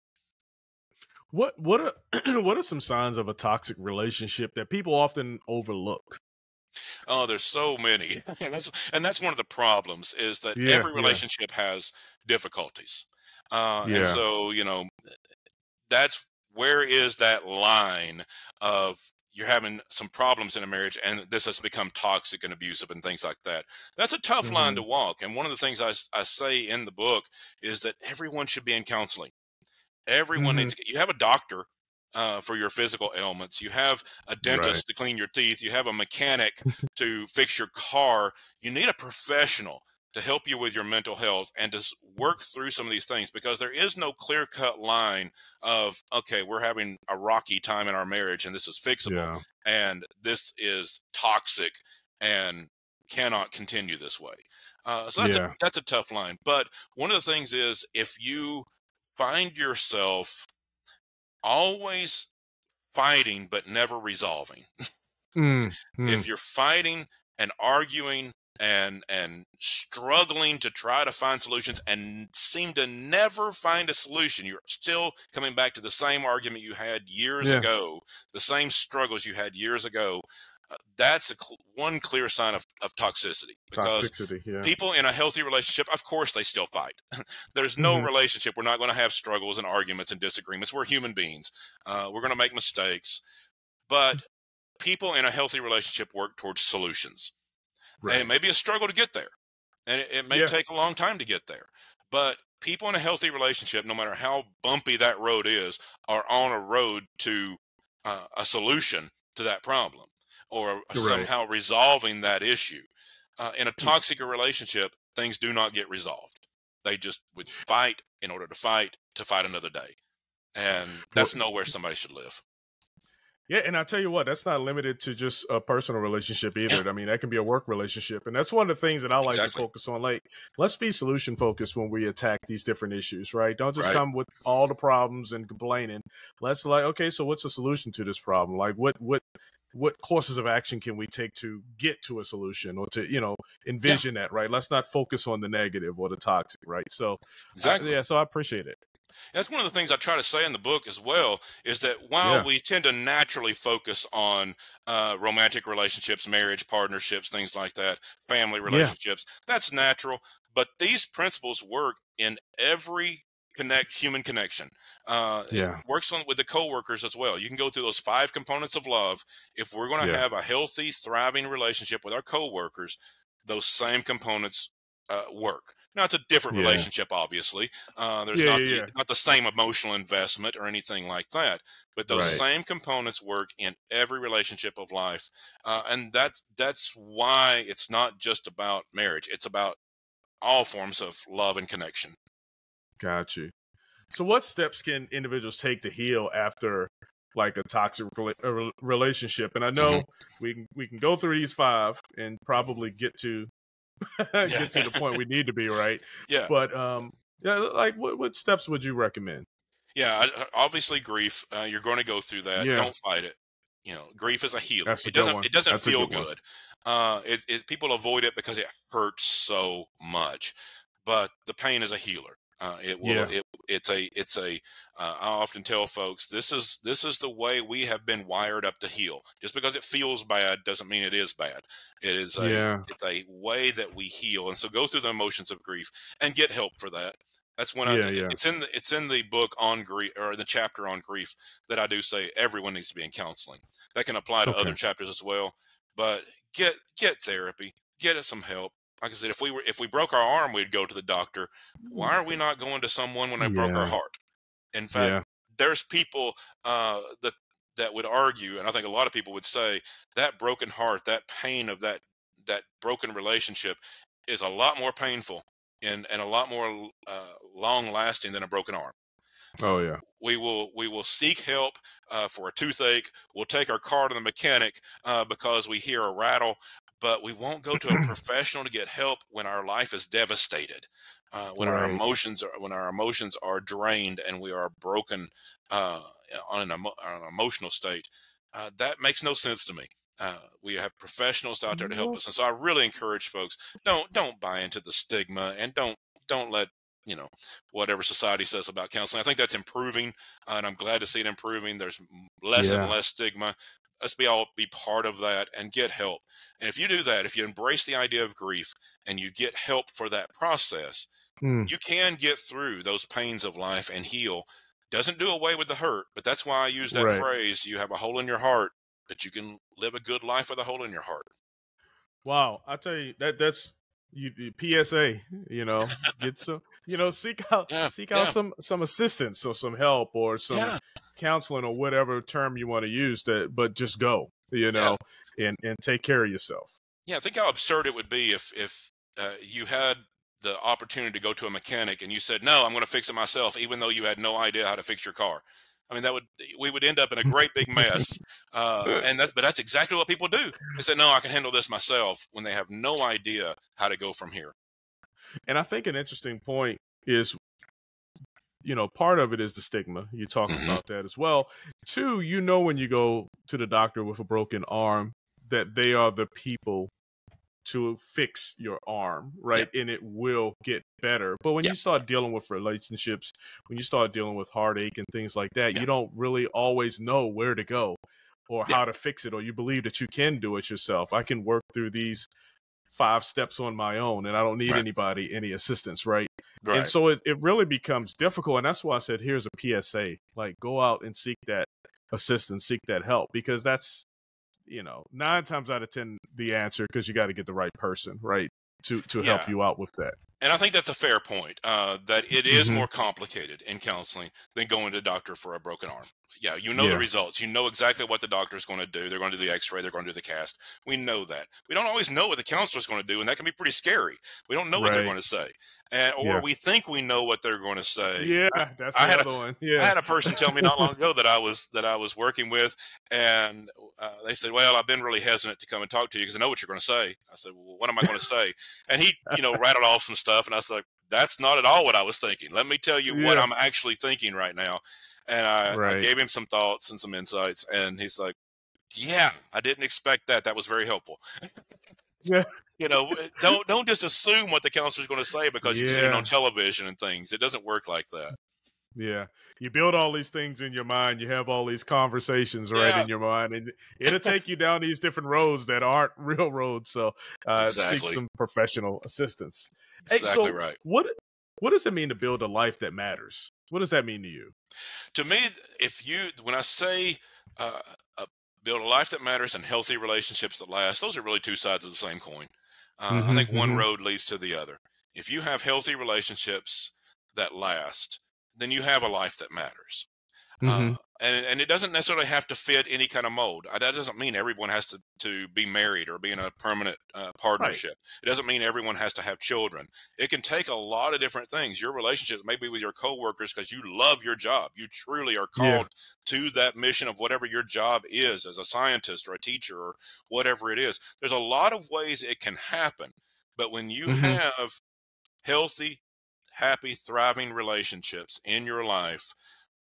Speaker 2: What what are [clears throat] what are some signs of a toxic relationship that people often overlook?
Speaker 3: Oh, there's so many, [laughs] [laughs] and that's and that's one of the problems is that
Speaker 2: Yeah,
Speaker 3: every
Speaker 2: yeah.
Speaker 3: relationship has difficulties, uh, and so you know that's where is that line of you're having some problems in a marriage and this has become toxic and abusive and things like that. That's a tough line to walk. And one of the things I, I say in the book is that everyone should be in counseling. Everyone
Speaker 2: Mhm.
Speaker 3: needs to, you have a doctor uh, for your physical ailments. You have a dentist to clean your teeth. You have a mechanic [laughs] to fix your car. You need a professional to help you with your mental health and to work through some of these things because there is no clear cut line of, okay, we're having a rocky time in our marriage and this is fixable
Speaker 2: Yeah.
Speaker 3: and this is toxic and cannot continue this way. Uh, so that's
Speaker 2: Yeah.
Speaker 3: a that's a tough line. But one of the things is if you find yourself always fighting but never resolving,
Speaker 2: Mm, [laughs] mm.
Speaker 3: if you're fighting and arguing and and struggling to try to find solutions and seem to never find a solution you're still coming back to the same argument you had years
Speaker 2: Yeah.
Speaker 3: ago the same struggles you had years ago that's a cl- one clear sign of, of toxicity because
Speaker 2: Toxicity. Yeah.
Speaker 3: people in a healthy relationship of course they still fight [laughs] there's no
Speaker 2: Mhm.
Speaker 3: relationship we're not going to have struggles and arguments and disagreements we're human beings uh, we're going to make mistakes but people in a healthy relationship work towards solutions
Speaker 2: Right.
Speaker 3: and it may be a struggle to get there and it, it may
Speaker 2: Yeah.
Speaker 3: take a long time to get there but people in a healthy relationship no matter how bumpy that road is are on a road to uh, a solution to that problem or
Speaker 2: Right.
Speaker 3: somehow resolving that issue. Uh, in a toxic relationship, things do not get resolved. They just would fight in order to fight to fight another day, and that's nowhere somebody should live.
Speaker 2: Yeah, and I tell you what, that's not limited to just a personal relationship either. I mean, that can be a work relationship, and that's one of the things that I like
Speaker 3: Exactly.
Speaker 2: to focus on. Like, let's be solution focused when we attack these different issues, right? Don't just
Speaker 3: Right.
Speaker 2: come with all the problems and complaining. Let's like, okay, so what's the solution to this problem? Like, what what what courses of action can we take to get to a solution or to you know envision that, right? Let's not focus on the negative or the toxic, right? So, I-
Speaker 3: Exactly.
Speaker 2: yeah, so I appreciate it.
Speaker 3: That's one of the things I try to say in the book as well is that while
Speaker 2: Yeah.
Speaker 3: we tend to naturally focus on uh, romantic relationships, marriage, partnerships, things like that, family relationships, that's natural. But these principles work in every connect human connection. Uh, it
Speaker 2: Yeah.
Speaker 3: works on with the coworkers as well. You can go through those five components of love. If we're going to
Speaker 2: Yeah.
Speaker 3: have a healthy, thriving relationship with our coworkers, those same components uh, work. Now it's a different
Speaker 2: Yeah.
Speaker 3: relationship, obviously. Uh, there's
Speaker 2: Yeah,
Speaker 3: not
Speaker 2: yeah,
Speaker 3: the, not the same emotional investment or anything like that, but those
Speaker 2: Right.
Speaker 3: same components work in every relationship of life, uh, and that's that's why it's not just about marriage. It's about all forms of love and connection.
Speaker 2: Got you. So, what steps can individuals take to heal after like a toxic rela- relationship? And I know
Speaker 3: Mm-hmm.
Speaker 2: we can we can go through these five and probably get to [laughs] get to the point we need to be, right? [laughs]
Speaker 3: Yeah,
Speaker 2: But um, yeah, like what what steps would you recommend?
Speaker 3: yeah. I- Obviously, grief. Uh, you're going to go through that.
Speaker 2: Yeah.
Speaker 3: Don't fight it. You know, grief is a healer.
Speaker 2: That's
Speaker 3: it doesn't. It doesn't
Speaker 2: That's
Speaker 3: feel
Speaker 2: good
Speaker 3: good. Uh, it, it, people avoid it because it hurts so much, but the pain is a healer. Uh, it will.
Speaker 2: Yeah.
Speaker 3: It, it's a. It's a. Uh, I often tell folks this is this is the way we have been wired up to heal. Just because it feels bad doesn't mean it is bad. It is a.
Speaker 2: Yeah.
Speaker 3: It's a way that we heal, and so go through the emotions of grief and get help for that. That's when I.
Speaker 2: Yeah, yeah.
Speaker 3: It's in the. It's in the book on grief or in the chapter on grief that I do say everyone needs to be in counseling. That can apply to
Speaker 2: Okay.
Speaker 3: other chapters as well. But get get therapy. Get us some help. Like I said, if we were if we broke our arm, we'd go to the doctor. Why are we not going to someone when they broke our heart? In fact,
Speaker 2: Yeah,
Speaker 3: there's people uh, that that would argue, and I think a lot of people would say that broken heart, that pain of that that broken relationship, is a lot more painful and and a lot more uh, long lasting than a broken arm.
Speaker 2: oh yeah,
Speaker 3: We will we will seek help uh, for a toothache. We'll take our car to the mechanic uh, because we hear a rattle, but we won't go to a [clears throat] professional to get help when our life is devastated, uh, when our emotions are when our emotions are drained and we are broken uh, on an emo- on an emotional state. Uh, that makes no sense to me. Uh, we have professionals out there to help us, and so I really encourage folks don't don't buy into the stigma and don't don't let you know whatever society says about counseling. I think that's improving, uh, and I'm glad to see it improving. There's less
Speaker 2: Yeah.
Speaker 3: and less stigma. Let's be all be part of that and get help. And if you do that, if you embrace the idea of grief and you get help for that process,
Speaker 2: Hmm.
Speaker 3: you can get through those pains of life and heal. Doesn't do away with the hurt, but that's why I use that
Speaker 2: Right.
Speaker 3: phrase. You have a hole in your heart, but you can live a good life with a hole in your heart.
Speaker 2: Wow, I tell you that that's you, you- PSA. You know, get some. You know, seek out [laughs]
Speaker 3: Yeah,
Speaker 2: seek out
Speaker 3: yeah.
Speaker 2: some some assistance or some help or some
Speaker 3: Yeah.
Speaker 2: Counseling or whatever term you want to use. That, but just go. You know, and and take care of yourself.
Speaker 3: Yeah, think how absurd it would be if if uh, you had the opportunity to go to a mechanic and you said, "No, I'm going to fix it myself," even though you had no idea how to fix your car. I mean, that would we would end up in a great big mess. Uh, [laughs] and that's but that's exactly what people do. They say, "No, I can handle this myself," when they have no idea how to go from here.
Speaker 2: And I think an interesting point is, you know, part of it is the stigma. You talk
Speaker 3: Mhm.
Speaker 2: about that as well. Two, you know, when you go to the doctor with a broken arm, that they are the people to fix your arm, right? And it will get better. But when
Speaker 3: Yeah.
Speaker 2: you start dealing with relationships, when you start dealing with heartache and things like that,
Speaker 3: Yeah.
Speaker 2: you don't really always know where to go or how to fix it, or you believe that you can do it yourself. I can work through these five steps on my own and I don't need
Speaker 3: Right.
Speaker 2: anybody, any assistance, right?
Speaker 3: Right.
Speaker 2: And so it, it really becomes difficult. And that's why I said, here's a PSA like, go out and seek that assistance, seek that help, because that's, you know, nine times out of 10, the answer, because you got to get the right person, right? To, to help you out with that.
Speaker 3: And I think that's a fair point. Uh, that it is
Speaker 2: Mhm.
Speaker 3: more complicated in counseling than going to the doctor for a broken arm. Yeah, you know
Speaker 2: Yeah.
Speaker 3: the results. You know exactly what the doctor is going to do. They're going to do the X-ray. They're going to do the cast. We know that. We don't always know what the counselor is going to do, and that can be pretty scary. We don't know what they're going to say, and or
Speaker 2: Yeah.
Speaker 3: we think we know what they're going to say.
Speaker 2: Yeah, that's
Speaker 3: I had a-
Speaker 2: another one.
Speaker 3: I had a person tell me not long ago that I was that I was working with, and uh, they said, "Well, I've been really hesitant to come and talk to you because I know what you're going to say." I said, "Well, what am I going to say?" And he, you know, rattled off some stuff, and I said, "That's not at all what I was thinking. Let me tell you what I'm actually thinking right now." And I, I gave him some thoughts and some insights, and he's like, "Yeah, I didn't expect that. That was very helpful."
Speaker 2: Yeah. [laughs]
Speaker 3: You know, eh, don't don't just assume what the counselor's going to say because you've seen it on television and things. It doesn't work like that.
Speaker 2: Yeah. You build all these things in your mind. You have all these conversations right
Speaker 3: Yeah.
Speaker 2: in your mind, and it'll [laughs] take you down these different roads that aren't [laughs] real roads. So, uh, seek some professional assistance. Hey,
Speaker 3: Exactly
Speaker 2: so
Speaker 3: right.
Speaker 2: What What does it mean to build a life that matters? What does that mean to you?
Speaker 3: to me if you when i say uh, uh, build a life that matters and healthy relationships that last those are really two sides of the same coin uh, i
Speaker 2: Mhm,
Speaker 3: think one
Speaker 2: mhm.
Speaker 3: road leads to the other if you have healthy relationships that last then you have a life that matters
Speaker 2: Mhm.
Speaker 3: uh, and, and it doesn't necessarily have to fit any kind of mold. Uh, That doesn't mean everyone has to, to be married or be in a permanent uh, partnership. It doesn't mean everyone has to have children. It can take a lot of different things. Your relationship maybe with your coworkers because you love your job. You truly are
Speaker 2: Yeah.
Speaker 3: called to that mission of whatever your job is as a scientist or a teacher or whatever it is. There's a lot of ways it can happen. But when you
Speaker 2: Mhm.
Speaker 3: have healthy, happy, thriving relationships in your life,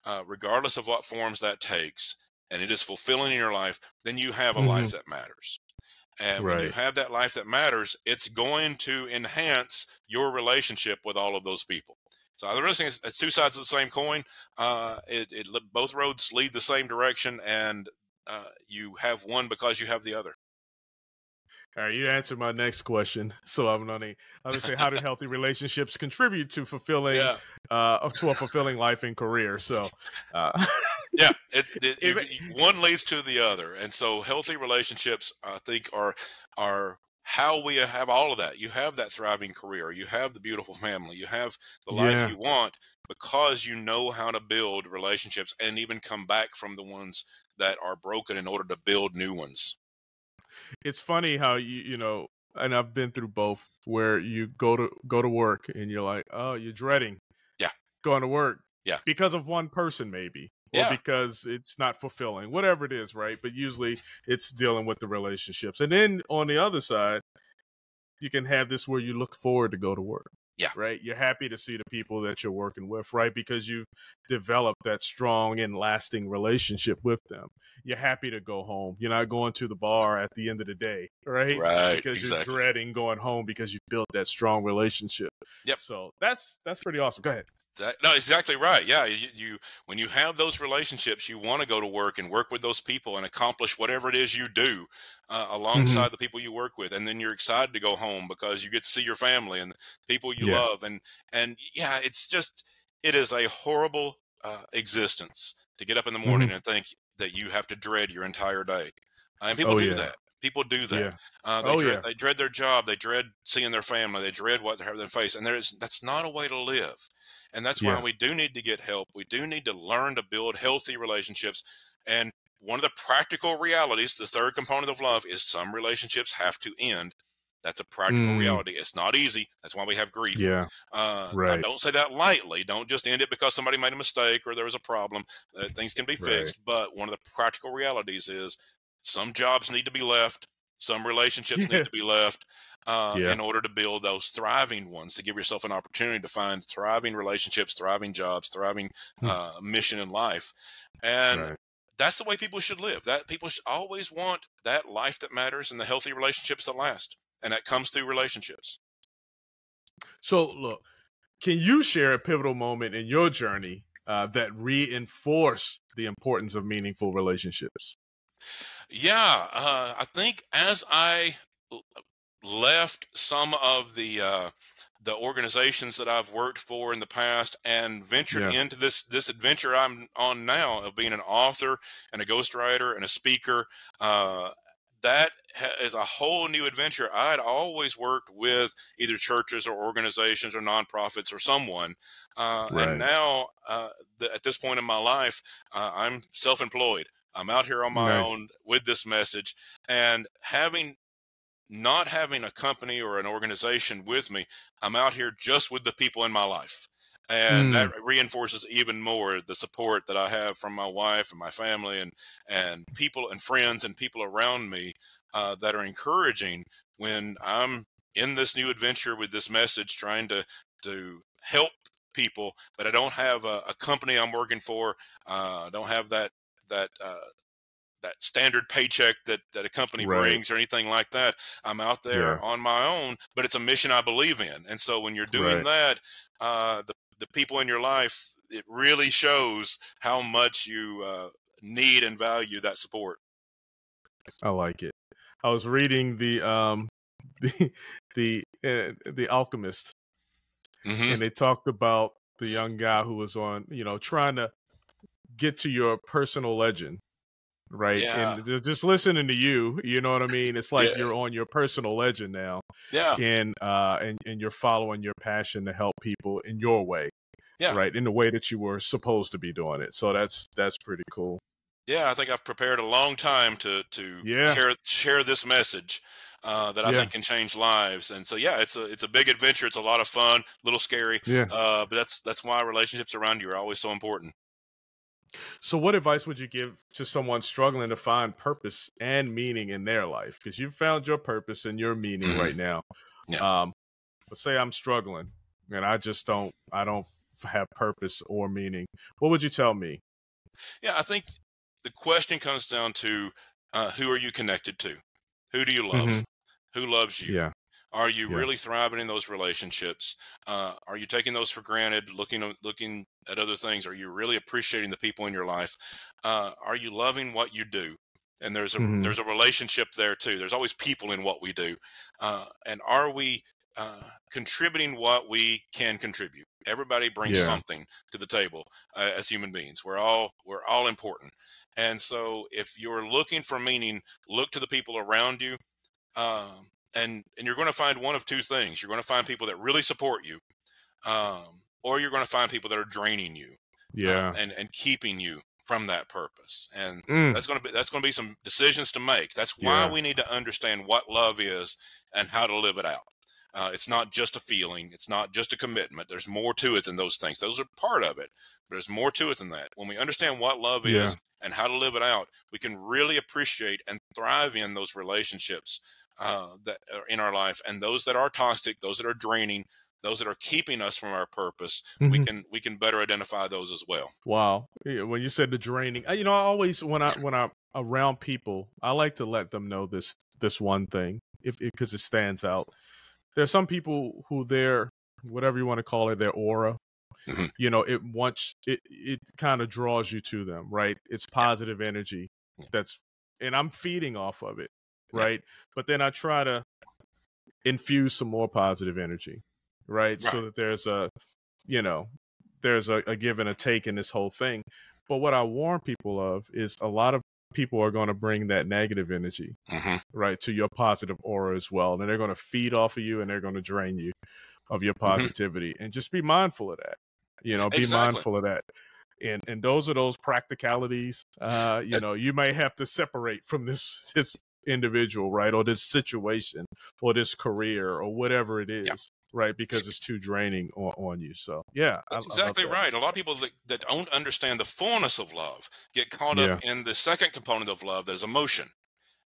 Speaker 3: uh, regardless of what forms that takes, and it is fulfilling in your life, then you have a life that matters. And when you have that life that matters, it's going to enhance your relationship with all of those people. So the real thing is, it's two sides of the same coin. Uh, it, it both roads lead the same direction, and uh, you have one because you have the other.
Speaker 2: All right, you answered my next question. So I'm gonna, I'm gonna say, how do [laughs] healthy relationships contribute to fulfilling, uh, to a fulfilling life and career? So, uh,
Speaker 3: yeah, it, [laughs] it, you-
Speaker 2: it-
Speaker 3: one leads to the other, and so healthy relationships, I think, are are how we have all of that. You have that thriving career, you have the beautiful family, you have the life
Speaker 2: Yeah.
Speaker 3: you want because you know how to build relationships and even come back from the ones that are broken in order to build new ones.
Speaker 2: It's funny how you, you know, and I've been through both, where you go to go to work and you're like, oh, you're dreading,
Speaker 3: Yeah.
Speaker 2: going to work,
Speaker 3: Yeah.
Speaker 2: because of one person maybe, or
Speaker 3: Yeah.
Speaker 2: because it's not fulfilling, whatever it is, right? But usually it's dealing with the relationships, and then on the other side, you can have this where you look forward to go to work.
Speaker 3: Yeah.
Speaker 2: Right. You're happy to see the people that you're working with, right? Because you've developed that strong and lasting relationship with them. You're happy to go home. You're not going to the bar at the end of the day, right?
Speaker 3: Right,
Speaker 2: Because
Speaker 3: exactly.
Speaker 2: you're dreading going home because you built that strong relationship.
Speaker 3: Yep.
Speaker 2: So that's that's pretty awesome. Go ahead.
Speaker 3: That- No, exactly right. Yeah, you, you when you have those relationships, you want to go to work and work with those people and accomplish whatever it is you do uh, alongside
Speaker 2: Mm-hmm.
Speaker 3: the people you work with, and then you're excited to go home because you get to see your family and people you
Speaker 2: Yeah.
Speaker 3: love, and and yeah, it's just it is a horrible uh, existence to get up in the
Speaker 2: Mm-hmm.
Speaker 3: morning and think that you have to dread your entire day, and people
Speaker 2: Oh,
Speaker 3: do
Speaker 2: yeah.
Speaker 3: that. People do that.
Speaker 2: Yeah.
Speaker 3: Uh, they,
Speaker 2: Oh,
Speaker 3: dread,
Speaker 2: yeah.
Speaker 3: they dread their job. They dread seeing their family. They dread what they have in their face. And there is that's not a way to live. And that's
Speaker 2: Yeah.
Speaker 3: why we do need to get help. We do need to learn to build healthy relationships. And one of the practical realities, the third component of love, is some relationships have to end. That's a practical
Speaker 2: Mm.
Speaker 3: reality. It's not easy. That's why we have grief.
Speaker 2: Yeah.
Speaker 3: Uh,
Speaker 2: Right.
Speaker 3: don't say that lightly. Don't just end it because somebody made a mistake or there was a problem. Uh, things can be
Speaker 2: Right.
Speaker 3: fixed. But one of the practical realities is some jobs need to be left. Some relationships
Speaker 2: Yeah.
Speaker 3: need to be left uh,
Speaker 2: Yeah.
Speaker 3: in order to build those thriving ones, to give yourself an opportunity to find thriving relationships, thriving jobs, thriving
Speaker 2: Hmm.
Speaker 3: uh, mission in life. And
Speaker 2: Right.
Speaker 3: that's the way people should live. That people should always want that life that matters and the healthy relationships that last. And that comes through relationships.
Speaker 2: So look, can you share a pivotal moment in your journey uh, that reinforced the importance of meaningful relationships?
Speaker 3: Yeah, uh, I think as I left some of the uh, the organizations that I've worked for in the past and ventured
Speaker 2: Yeah.
Speaker 3: into this this adventure I'm on now of being an author and a ghostwriter and a speaker, uh, that is a whole new adventure. I'd always worked with either churches or organizations or nonprofits or someone, uh,
Speaker 2: Right.
Speaker 3: and now uh, at this point in my life, uh, I'm self-employed. I'm out here on my
Speaker 2: Nice.
Speaker 3: own with this message, and having not having a company or an organization with me, I'm out here just with the people in my life. And
Speaker 2: Mm.
Speaker 3: that reinforces even more the support that I have from my wife and my family and, and people and friends and people around me uh, that are encouraging when I'm in this new adventure with this message, trying to, to help people, but I don't have a, a company I'm working for. Uh, I don't have that, that, uh, that standard paycheck that, that a company
Speaker 2: Right.
Speaker 3: brings or anything like that. I'm out there
Speaker 2: Yeah.
Speaker 3: on my own, but it's a mission I believe in. And so when you're doing
Speaker 2: Right.
Speaker 3: that, uh, the, the people in your life, it really shows how much you uh, need and value that support.
Speaker 2: I like it. I was reading the um [laughs] the the uh, the Alchemist,
Speaker 3: hmm
Speaker 2: and they talked about the young guy who was on, you know, trying to get to your personal legend, right?
Speaker 3: Yeah.
Speaker 2: And ju- just listening to you, you know what I mean? It's like
Speaker 3: Yeah.
Speaker 2: you're on your personal legend now,
Speaker 3: Yeah.
Speaker 2: and uh, and and you're following your passion to help people in your way,
Speaker 3: Yeah.
Speaker 2: right? In the way that you were supposed to be doing it. So that's that's pretty cool.
Speaker 3: Yeah, I think I've prepared a long time to to
Speaker 2: Yeah.
Speaker 3: share share this message uh, that I
Speaker 2: Yeah.
Speaker 3: think can change lives. And so, yeah, it's a it's a big adventure. It's a lot of fun, a little scary,
Speaker 2: Yeah.
Speaker 3: uh, but that's that's why relationships around you are always so important.
Speaker 2: So, what advice would you give to someone struggling to find purpose and meaning in their life? Because you've found your purpose and your meaning
Speaker 3: Mhm.
Speaker 2: right now.
Speaker 3: Yeah.
Speaker 2: Um, let's say I'm struggling and I just don't, I don't have purpose or meaning. What would you tell me?
Speaker 3: Yeah, I think the question comes down to uh, who are you connected to? Who do you love?
Speaker 2: Mhm.
Speaker 3: Who loves you?
Speaker 2: Yeah.
Speaker 3: Are you
Speaker 2: Yeah.
Speaker 3: really thriving in those relationships? Uh, are you taking those for granted? Looking looking at other things? Are you really appreciating the people in your life? Uh, are you loving what you do? And there's a
Speaker 2: Mhm.
Speaker 3: there's a relationship there too. There's always people in what we do. Uh, and are we uh, contributing what we can contribute? Everybody brings
Speaker 2: Yeah.
Speaker 3: something to the table uh, as human beings. We're all we're all important. And so if you're looking for meaning, look to the people around you. Um, and and you're going to find one of two things. You're going to find people that really support you, um, or you're going to find people that are draining you, uh,
Speaker 2: Yeah.
Speaker 3: and and keeping you from that purpose. And
Speaker 2: Mm.
Speaker 3: that's going to be that's going to be some decisions to make. That's why
Speaker 2: Yeah.
Speaker 3: we need to understand what love is and how to live it out. Uh, it's not just a feeling. It's not just a commitment. There's more to it than those things. Those are part of it, but there's more to it than that. When we understand what love
Speaker 2: Yeah.
Speaker 3: is and how to live it out, we can really appreciate and thrive in those relationships uh, that are in our life, and those that are toxic, those that are draining, those that are keeping us from our purpose. We
Speaker 2: Mhm.
Speaker 3: can we can better identify those as well.
Speaker 2: Wow. When you said the draining, uh, you know, I always when I when I'm around people, I like to let them know this this one thing if because it stands out. There's some people who their whatever you want to call it, their aura,
Speaker 3: Mhm.
Speaker 2: you know, it wants it it kind of draws you to them, right? It's positive energy that's and I'm feeding off of it. Right? But then I try to infuse some more positive energy, right? So that there's a you know, there's a, a give and a take in this whole thing. But what I warn people of is a lot of people are going to bring that negative energy,
Speaker 3: hmm
Speaker 2: right, to your positive aura as well. And they're going to feed off of you and they're going to drain you of your positivity. And just be mindful of that. You know, be
Speaker 3: Exactly.
Speaker 2: mindful of that. And and those are those practicalities. Uh, you know, you may have to separate from this [laughs] this individual, right, or this situation, or this career, or whatever it is, right, because it's too draining on, on you. So, yeah,
Speaker 3: That's
Speaker 2: I
Speaker 3: exactly
Speaker 2: that.
Speaker 3: right. A lot of people that, that don't understand the fullness of love get caught up in the second component of love that is emotion.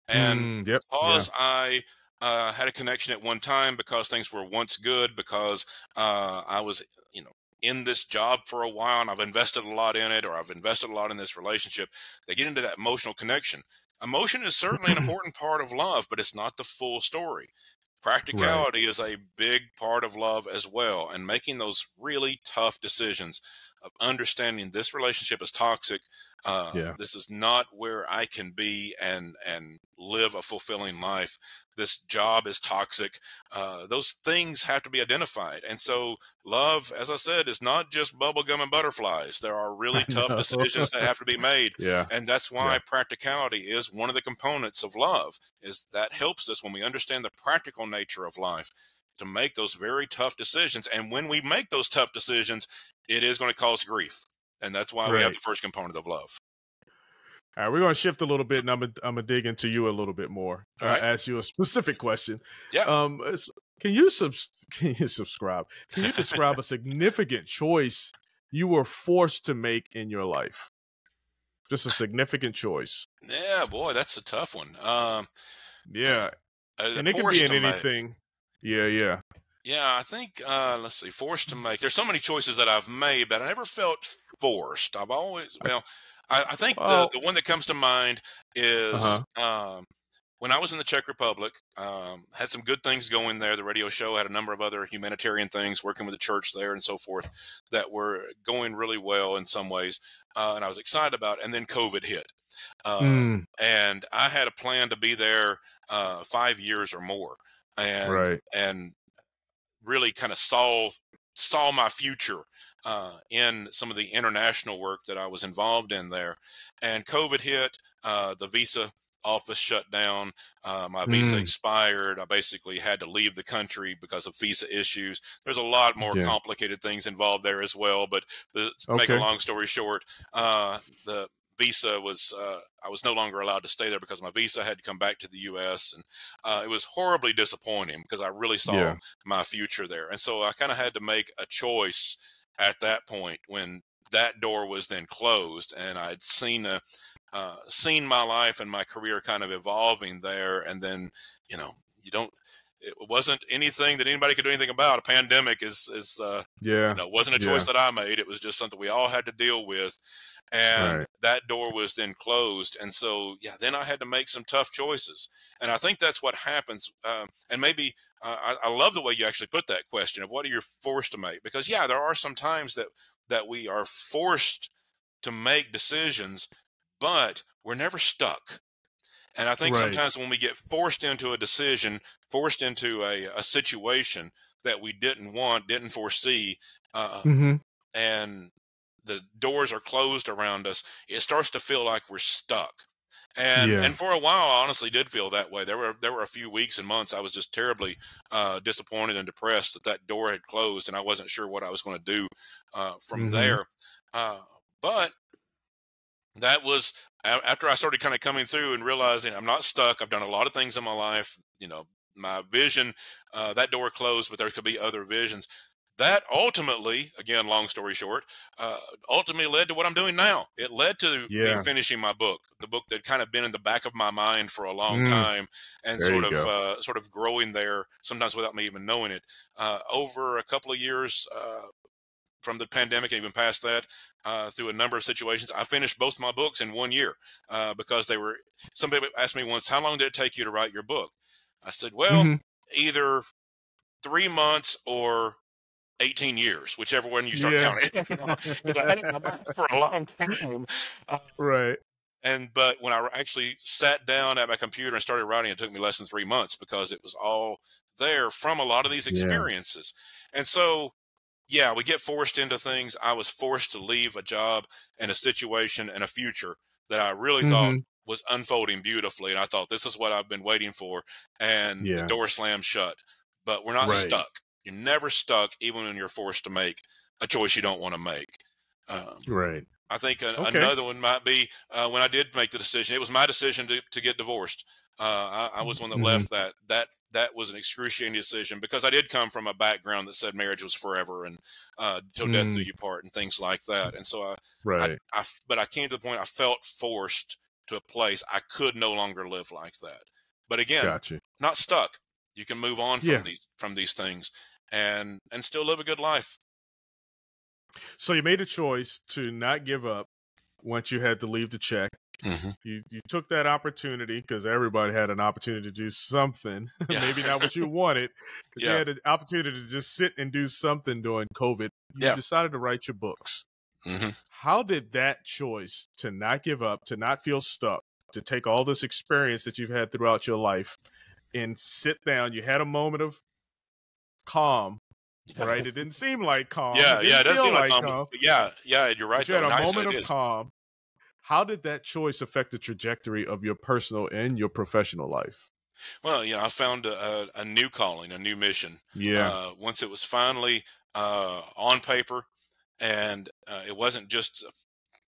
Speaker 3: And
Speaker 2: Mm, yep, yeah.
Speaker 3: because I uh, had a connection at one time, because things were once good, because uh, I was, you know, in this job for a while and I've invested a lot in it, or I've invested a lot in this relationship, they get into that emotional connection. Emotion is certainly an [clears throat] important part of love, but it's not the full story. Practicality is a big part of love as well, and making those really tough decisions. Of understanding this relationship is toxic. Uh,
Speaker 2: Yeah.
Speaker 3: This is not where I can be and and live a fulfilling life. This job is toxic. Uh, those things have to be identified. And so, love, as I said, is not just bubblegum and butterflies. There are [laughs] really tough decisions that have to be [laughs] made
Speaker 2: Yeah.
Speaker 3: and that's why
Speaker 2: Yeah.
Speaker 3: practicality is one of the components of love is that helps us when we understand the practical nature of life to make those very tough decisions and when we make those tough decisions it is going to cause grief and that's why we have the first component of love
Speaker 2: All right, we're going to shift a little bit, and I'm gonna, I'm gonna dig into you a little bit more.
Speaker 3: All right.
Speaker 2: ask you a specific question.
Speaker 3: Yeah.
Speaker 2: Um, can you subs- [laughs] Can you subscribe? Can you describe a significant choice you were forced to make in your life? Just a significant choice.
Speaker 3: yeah boy that's a tough one um
Speaker 2: Yeah,
Speaker 3: uh,
Speaker 2: and it can be in
Speaker 3: to make.
Speaker 2: anything. Yeah, yeah.
Speaker 3: Yeah, I think uh, let's see, forced to make. There's so many choices that I've made, but I never felt forced. I've always well, I, I think
Speaker 2: Well-
Speaker 3: the the one that comes to mind is
Speaker 2: Uh-huh.
Speaker 3: um, when I was in the Czech Republic. Um, had some good things going there. The radio show had a number of other humanitarian things, working with the church there and so forth, that were going really well in some ways, uh, and I was excited about. And then COVID hit. Uh,
Speaker 2: Mm,
Speaker 3: and I had a plan to be there uh, five years or more, and
Speaker 2: right.
Speaker 3: and really kind of saw saw my future uh, in some of the international work that I was involved in there. And COVID hit, uh, the visa office shut down, uh, my visa
Speaker 2: Mm.
Speaker 3: expired. I basically had to leave the country because of visa issues. There's a lot more
Speaker 2: Yeah.
Speaker 3: complicated things involved there as well. But the, to make a long story short, uh, the visa was uh, I was no longer allowed to stay there because my visa had to come back to the U.S. and uh, it was horribly disappointing because I really saw
Speaker 2: Yeah.
Speaker 3: my future there, and so I kind of had to make a choice at that point when that door was then closed, and I'd seen a uh, seen my life and my career kind of evolving there, and then you know you don't. It wasn't anything that anybody could do anything about. A pandemic is is uh,
Speaker 2: Yeah.
Speaker 3: you know, it wasn't a choice that I made. It was just something we all had to deal with. And
Speaker 2: Right.
Speaker 3: that door was then closed. And so, yeah, then I had to make some tough choices. And I think that's what happens. Um, and maybe uh, I, I love the way you actually put that question of what are you forced to make? Because, yeah, there are some times that, that we are forced to make decisions, but we're never stuck. And I think
Speaker 2: Right.
Speaker 3: sometimes when we get forced into a decision, forced into a, a situation that we didn't want, didn't foresee, uh,
Speaker 2: hmm
Speaker 3: and the doors are closed around us, it starts to feel like we're stuck. And
Speaker 2: Yeah.
Speaker 3: and for a while, I honestly did feel that way. There were there were a few weeks and months I was just terribly uh, disappointed and depressed that that door had closed, and I wasn't sure what I was going to do uh, from
Speaker 2: Mhm.
Speaker 3: there. Uh, but that was after I started kind of coming through and realizing I'm not stuck. I've done a lot of things in my life. You know, my vision uh, that door closed, but there could be other visions. That ultimately, again, long story short, uh, ultimately led to what I'm doing now. It led to
Speaker 2: Yeah.
Speaker 3: me finishing my book, the book that kind of been in the back of my mind for a long
Speaker 2: Mm.
Speaker 3: time, and
Speaker 2: There
Speaker 3: sort of uh, sort of growing there, sometimes without me even knowing it. Uh, over a couple of years, uh, from the pandemic and even past that, uh, through a number of situations, I finished both my books in one year uh, because they were. Some people asked me once, "How long did it take you to write your book?" I said, "Well,
Speaker 2: Mhm.
Speaker 3: either three months or 18 years, whichever one you start
Speaker 2: Yeah.
Speaker 3: counting. [laughs] You know, 'cause I had it in my mind for a long time. Uh,
Speaker 2: Right.
Speaker 3: and but when I actually sat down at my computer and started writing, it took me less than three months because it was all there from a lot of these
Speaker 2: Yeah.
Speaker 3: experiences. And so, yeah, we get forced into things. I was forced to leave a job and a situation and a future that I really thought
Speaker 2: Mhm.
Speaker 3: was unfolding beautifully. And I thought, this is what I've been waiting for. And
Speaker 2: Yeah.
Speaker 3: the door slammed shut. But we're not
Speaker 2: Right.
Speaker 3: stuck. You're never stuck, even when you're forced to make a choice you don't want to make. Um,
Speaker 2: Right.
Speaker 3: I think a,
Speaker 2: Okay.
Speaker 3: another one might be uh, when I did make the decision. It was my decision to, to get divorced. Uh, I, I was one that
Speaker 2: Mhm.
Speaker 3: left that. That that was an excruciating decision because I did come from a background that said marriage was forever and uh, till death do
Speaker 2: Mm.
Speaker 3: you part and things like that. And so I,
Speaker 2: Right.
Speaker 3: I but I came to the point I felt forced to a place I could no longer live like that. But again,
Speaker 2: Gotcha.
Speaker 3: not stuck. You can move on from
Speaker 2: Yeah.
Speaker 3: these from these things and and still live a good life.
Speaker 2: So you made a choice to not give up once you had to leave the Czech.
Speaker 3: Mm-hmm.
Speaker 2: You you took that opportunity because everybody had an opportunity to do something. [laughs]
Speaker 3: Yeah.
Speaker 2: Maybe not what you wanted. [laughs] But You had an opportunity to just sit and do something during COVID. You
Speaker 3: Yeah.
Speaker 2: decided to write your books.
Speaker 3: hmm
Speaker 2: How did that choice to not give up, to not feel stuck, to take all this experience that you've had throughout your life and sit down? You had a moment of calm, right? [laughs] It didn't seem like calm.
Speaker 3: Yeah,
Speaker 2: it
Speaker 3: yeah, it does
Speaker 2: feel
Speaker 3: seem like, calm.
Speaker 2: calm.
Speaker 3: Yeah, yeah, you're right.
Speaker 2: But you had
Speaker 3: though.
Speaker 2: a
Speaker 3: hindsight,
Speaker 2: moment of calm. How did that choice affect the trajectory of your personal and your professional life?
Speaker 3: Well, you know, I found a, a, a new calling, a new mission.
Speaker 2: Yeah.
Speaker 3: Uh, once it was finally uh, on paper, and uh, it wasn't just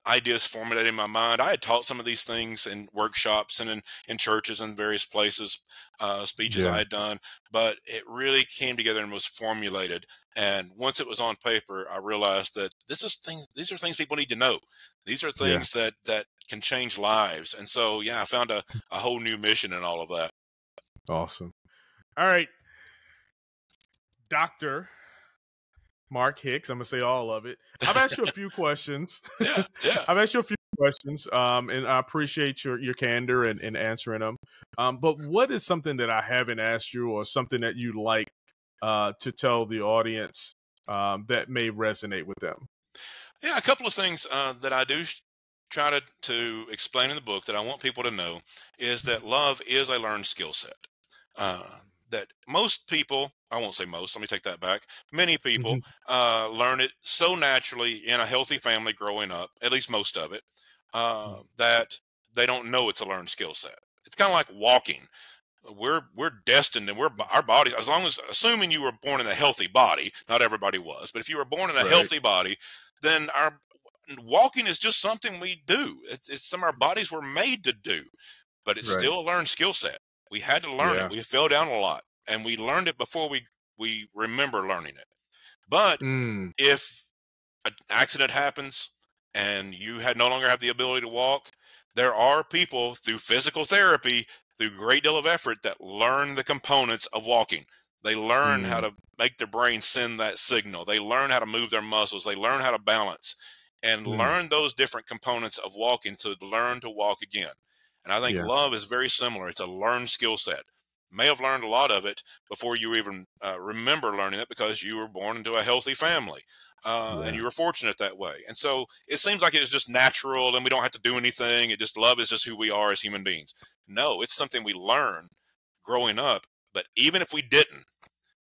Speaker 3: ideas formulated in my mind. I had taught some of these things in workshops and in, in churches and various places, uh, speeches
Speaker 2: Yeah.
Speaker 3: I had done, but it really came together and was formulated. And once it was on paper, I realized that this is things. These are things people need to know. These are
Speaker 2: Yeah.
Speaker 3: things that that can change lives. And so, yeah, I found a, a whole new mission in all of that.
Speaker 2: Awesome. All right. Dr. Mark Hicks, I'm going to say all of it. I've asked you a few questions. [laughs]
Speaker 3: Yeah, yeah.
Speaker 2: I've asked you a few questions, um, and I appreciate your, your candor and, and answering them. Um, but what is something that I haven't asked you or something that you'd like uh, to tell the audience um, that may resonate with them?
Speaker 3: Yeah, a couple of things uh, that I do try to, to explain in the book that I want people to know is that love is a learned skill set. Uh, that most people, I won't say most, let me take that back. Many people uh, learn it so naturally in a healthy family growing up, at least most of it, uh, that they don't know it's a learned skill set. It's kind of like walking. We're we're destined, and we're our bodies. As long as assuming you were born in a healthy body, not everybody was, but if you were born in a
Speaker 2: Right.
Speaker 3: healthy body, then our walking is just something we do. It's, it's something our bodies were made to do, but it's
Speaker 2: Right.
Speaker 3: still a learned skill set. We had to learn
Speaker 2: Yeah.
Speaker 3: it. We fell down a lot, and we learned it before we we remember learning it. But
Speaker 2: Mm,
Speaker 3: if an accident happens and you had no longer have the ability to walk, there are people through physical therapy, through a great deal of effort, that learn the components of walking. They learn how to make their brain send that signal. They learn how to move their muscles. They learn how to balance and
Speaker 2: Mm.
Speaker 3: learn those different components of walking to learn to walk again. And I think
Speaker 2: Yeah.
Speaker 3: love is very similar. It's a learned skill set. May have learned a lot of it before you even uh, remember learning it because you were born into a healthy family uh,
Speaker 2: Yeah.
Speaker 3: and you were fortunate that way. And so it seems like it's just natural and we don't have to do anything. It just love is just who we are as human beings. No, it's something we learn growing up. But even if we didn't,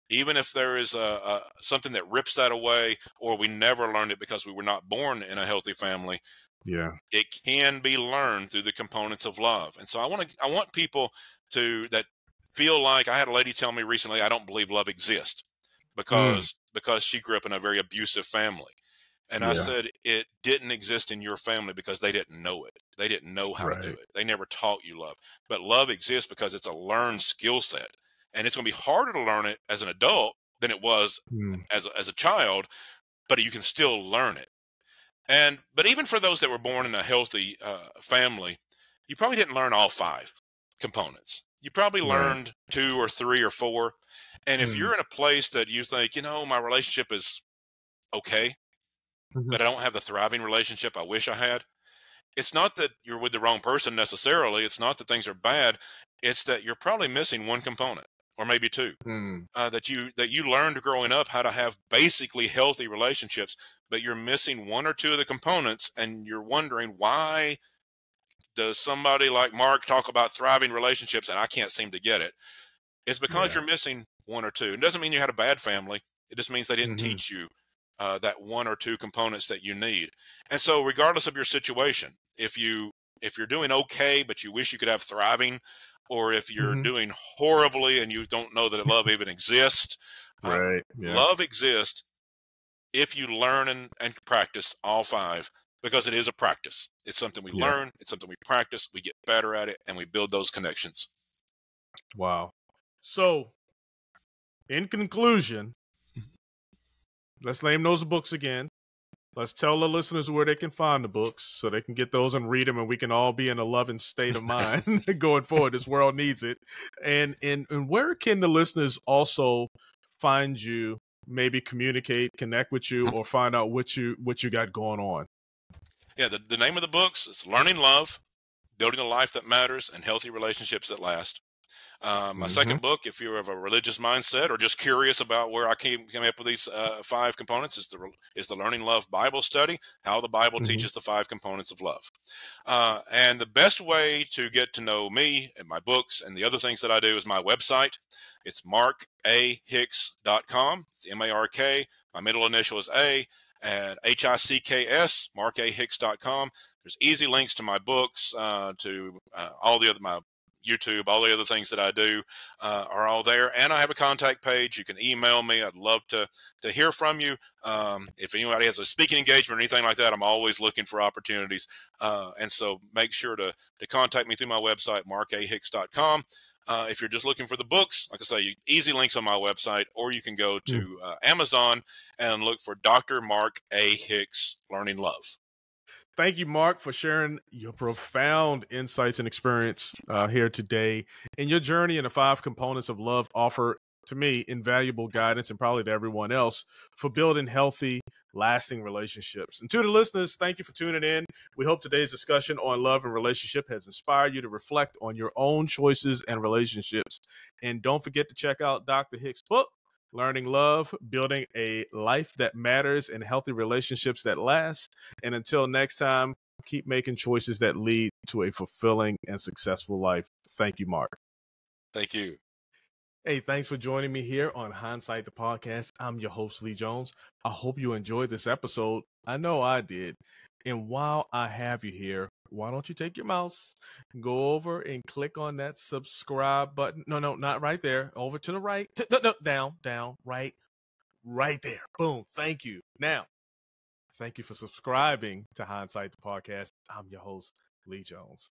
Speaker 3: even if there is a, a something that rips that away, or we never learned it because we were not born in a healthy family,
Speaker 2: yeah.
Speaker 3: it can be learned through the components of love. And so I want to I want people to that feel like I had a lady tell me recently I don't believe love exists mm. because because she grew up in a very abusive family. And I said it didn't exist in your family because they didn't know it. They didn't know how to do it. They never taught you love. But love exists because it's a learned skill set. And it's going to be harder to learn it as an adult than it was
Speaker 2: Mm,
Speaker 3: as a, as a child, but you can still learn it. And but even for those that were born in a healthy uh, family, you probably didn't learn all five components. You probably
Speaker 2: Right.
Speaker 3: learned two or three or four. And if
Speaker 2: Mm.
Speaker 3: you're in a place that you think, you know, my relationship is okay,
Speaker 2: Mhm.
Speaker 3: but I don't have the thriving relationship I wish I had, it's not that you're with the wrong person necessarily. It's not that things are bad. It's that you're probably missing one component or maybe two
Speaker 2: mm,
Speaker 3: uh, that you that you learned growing up how to have basically healthy relationships, but you're missing one or two of the components, and you're wondering why does somebody like Mark talk about thriving relationships and I can't seem to get it? It's because
Speaker 2: Yeah.
Speaker 3: you're missing one or two. It doesn't mean you had a bad family. It just means they didn't
Speaker 2: Mhm.
Speaker 3: teach you uh, that one or two components that you need. And so, regardless of your situation, if you if you're doing okay but you wish you could have thriving, or if you're
Speaker 2: Mhm.
Speaker 3: doing horribly and you don't know that love even exists, uh,
Speaker 2: right. Yeah.
Speaker 3: love exists if you learn and, and practice all five because it is a practice. It's something we
Speaker 2: Yeah.
Speaker 3: learn, it's something we practice, we get better at it, and we build those connections.
Speaker 2: Wow. So, in conclusion, let's name those books again. Let's tell the listeners where they can find the books so they can get those and read them, and we can all be in a loving state of [laughs] mind [laughs] going forward. This world needs it. And and and where can the listeners also find you? Maybe communicate, connect with you, or find out what you what you got going on.
Speaker 3: Yeah, the, the name of the books is Learning Love, Building a Life That Matters, and Healthy Relationships That Last. Uh, my
Speaker 2: Mhm.
Speaker 3: second book, if you're of a religious mindset or just curious about where I came, came up with these uh, five components, is the is the Learning Love Bible Study, how the Bible
Speaker 2: Mhm.
Speaker 3: teaches the five components of love. Uh, and the best way to get to know me and my books and the other things that I do is my website. It's markahicks.com. It's M A R K. My middle initial is A and H I C K S, markahicks.com. There's easy links to my books, uh, to uh, all the other, my YouTube, all the other things that I do uh, are all there. And I have a contact page. You can email me. I'd love to to hear from you. Um, if anybody has a speaking engagement or anything like that, I'm always looking for opportunities. Uh, and so make sure to to contact me through my website, markahicks.com. Uh, if you're just looking for the books, like I say, you, easy links on my website, or you can go to uh, Amazon and look for Dr. Mark A. Hicks Learning Love.
Speaker 2: Thank you, Mark, for sharing your profound insights and experience uh, here today. And your journey in the five components of love offer, to me, invaluable guidance and probably to everyone else for building healthy, lasting relationships. And to the listeners, thank you for tuning in. We hope today's discussion on love and relationship has inspired you to reflect on your own choices and relationships. And don't forget to check out Dr. Hicks' book. Learning love, building a life that matters, and healthy relationships that last. And until next time, keep making choices that lead to a fulfilling and successful life. Thank you, Mark.
Speaker 3: Thank you.
Speaker 2: Hey, thanks for joining me here on Hindsight the Podcast. I'm your host, Lee Jones. I hope you enjoyed this episode. I know I did. And while I have you here, why don't you take your mouse, go over and click on that subscribe button? No, no, not right there. Over to the right. No, no, down, down, right, right there. Boom. Thank you. Now, thank you for subscribing to Hindsight the Podcast. I'm your host, Lee Jones.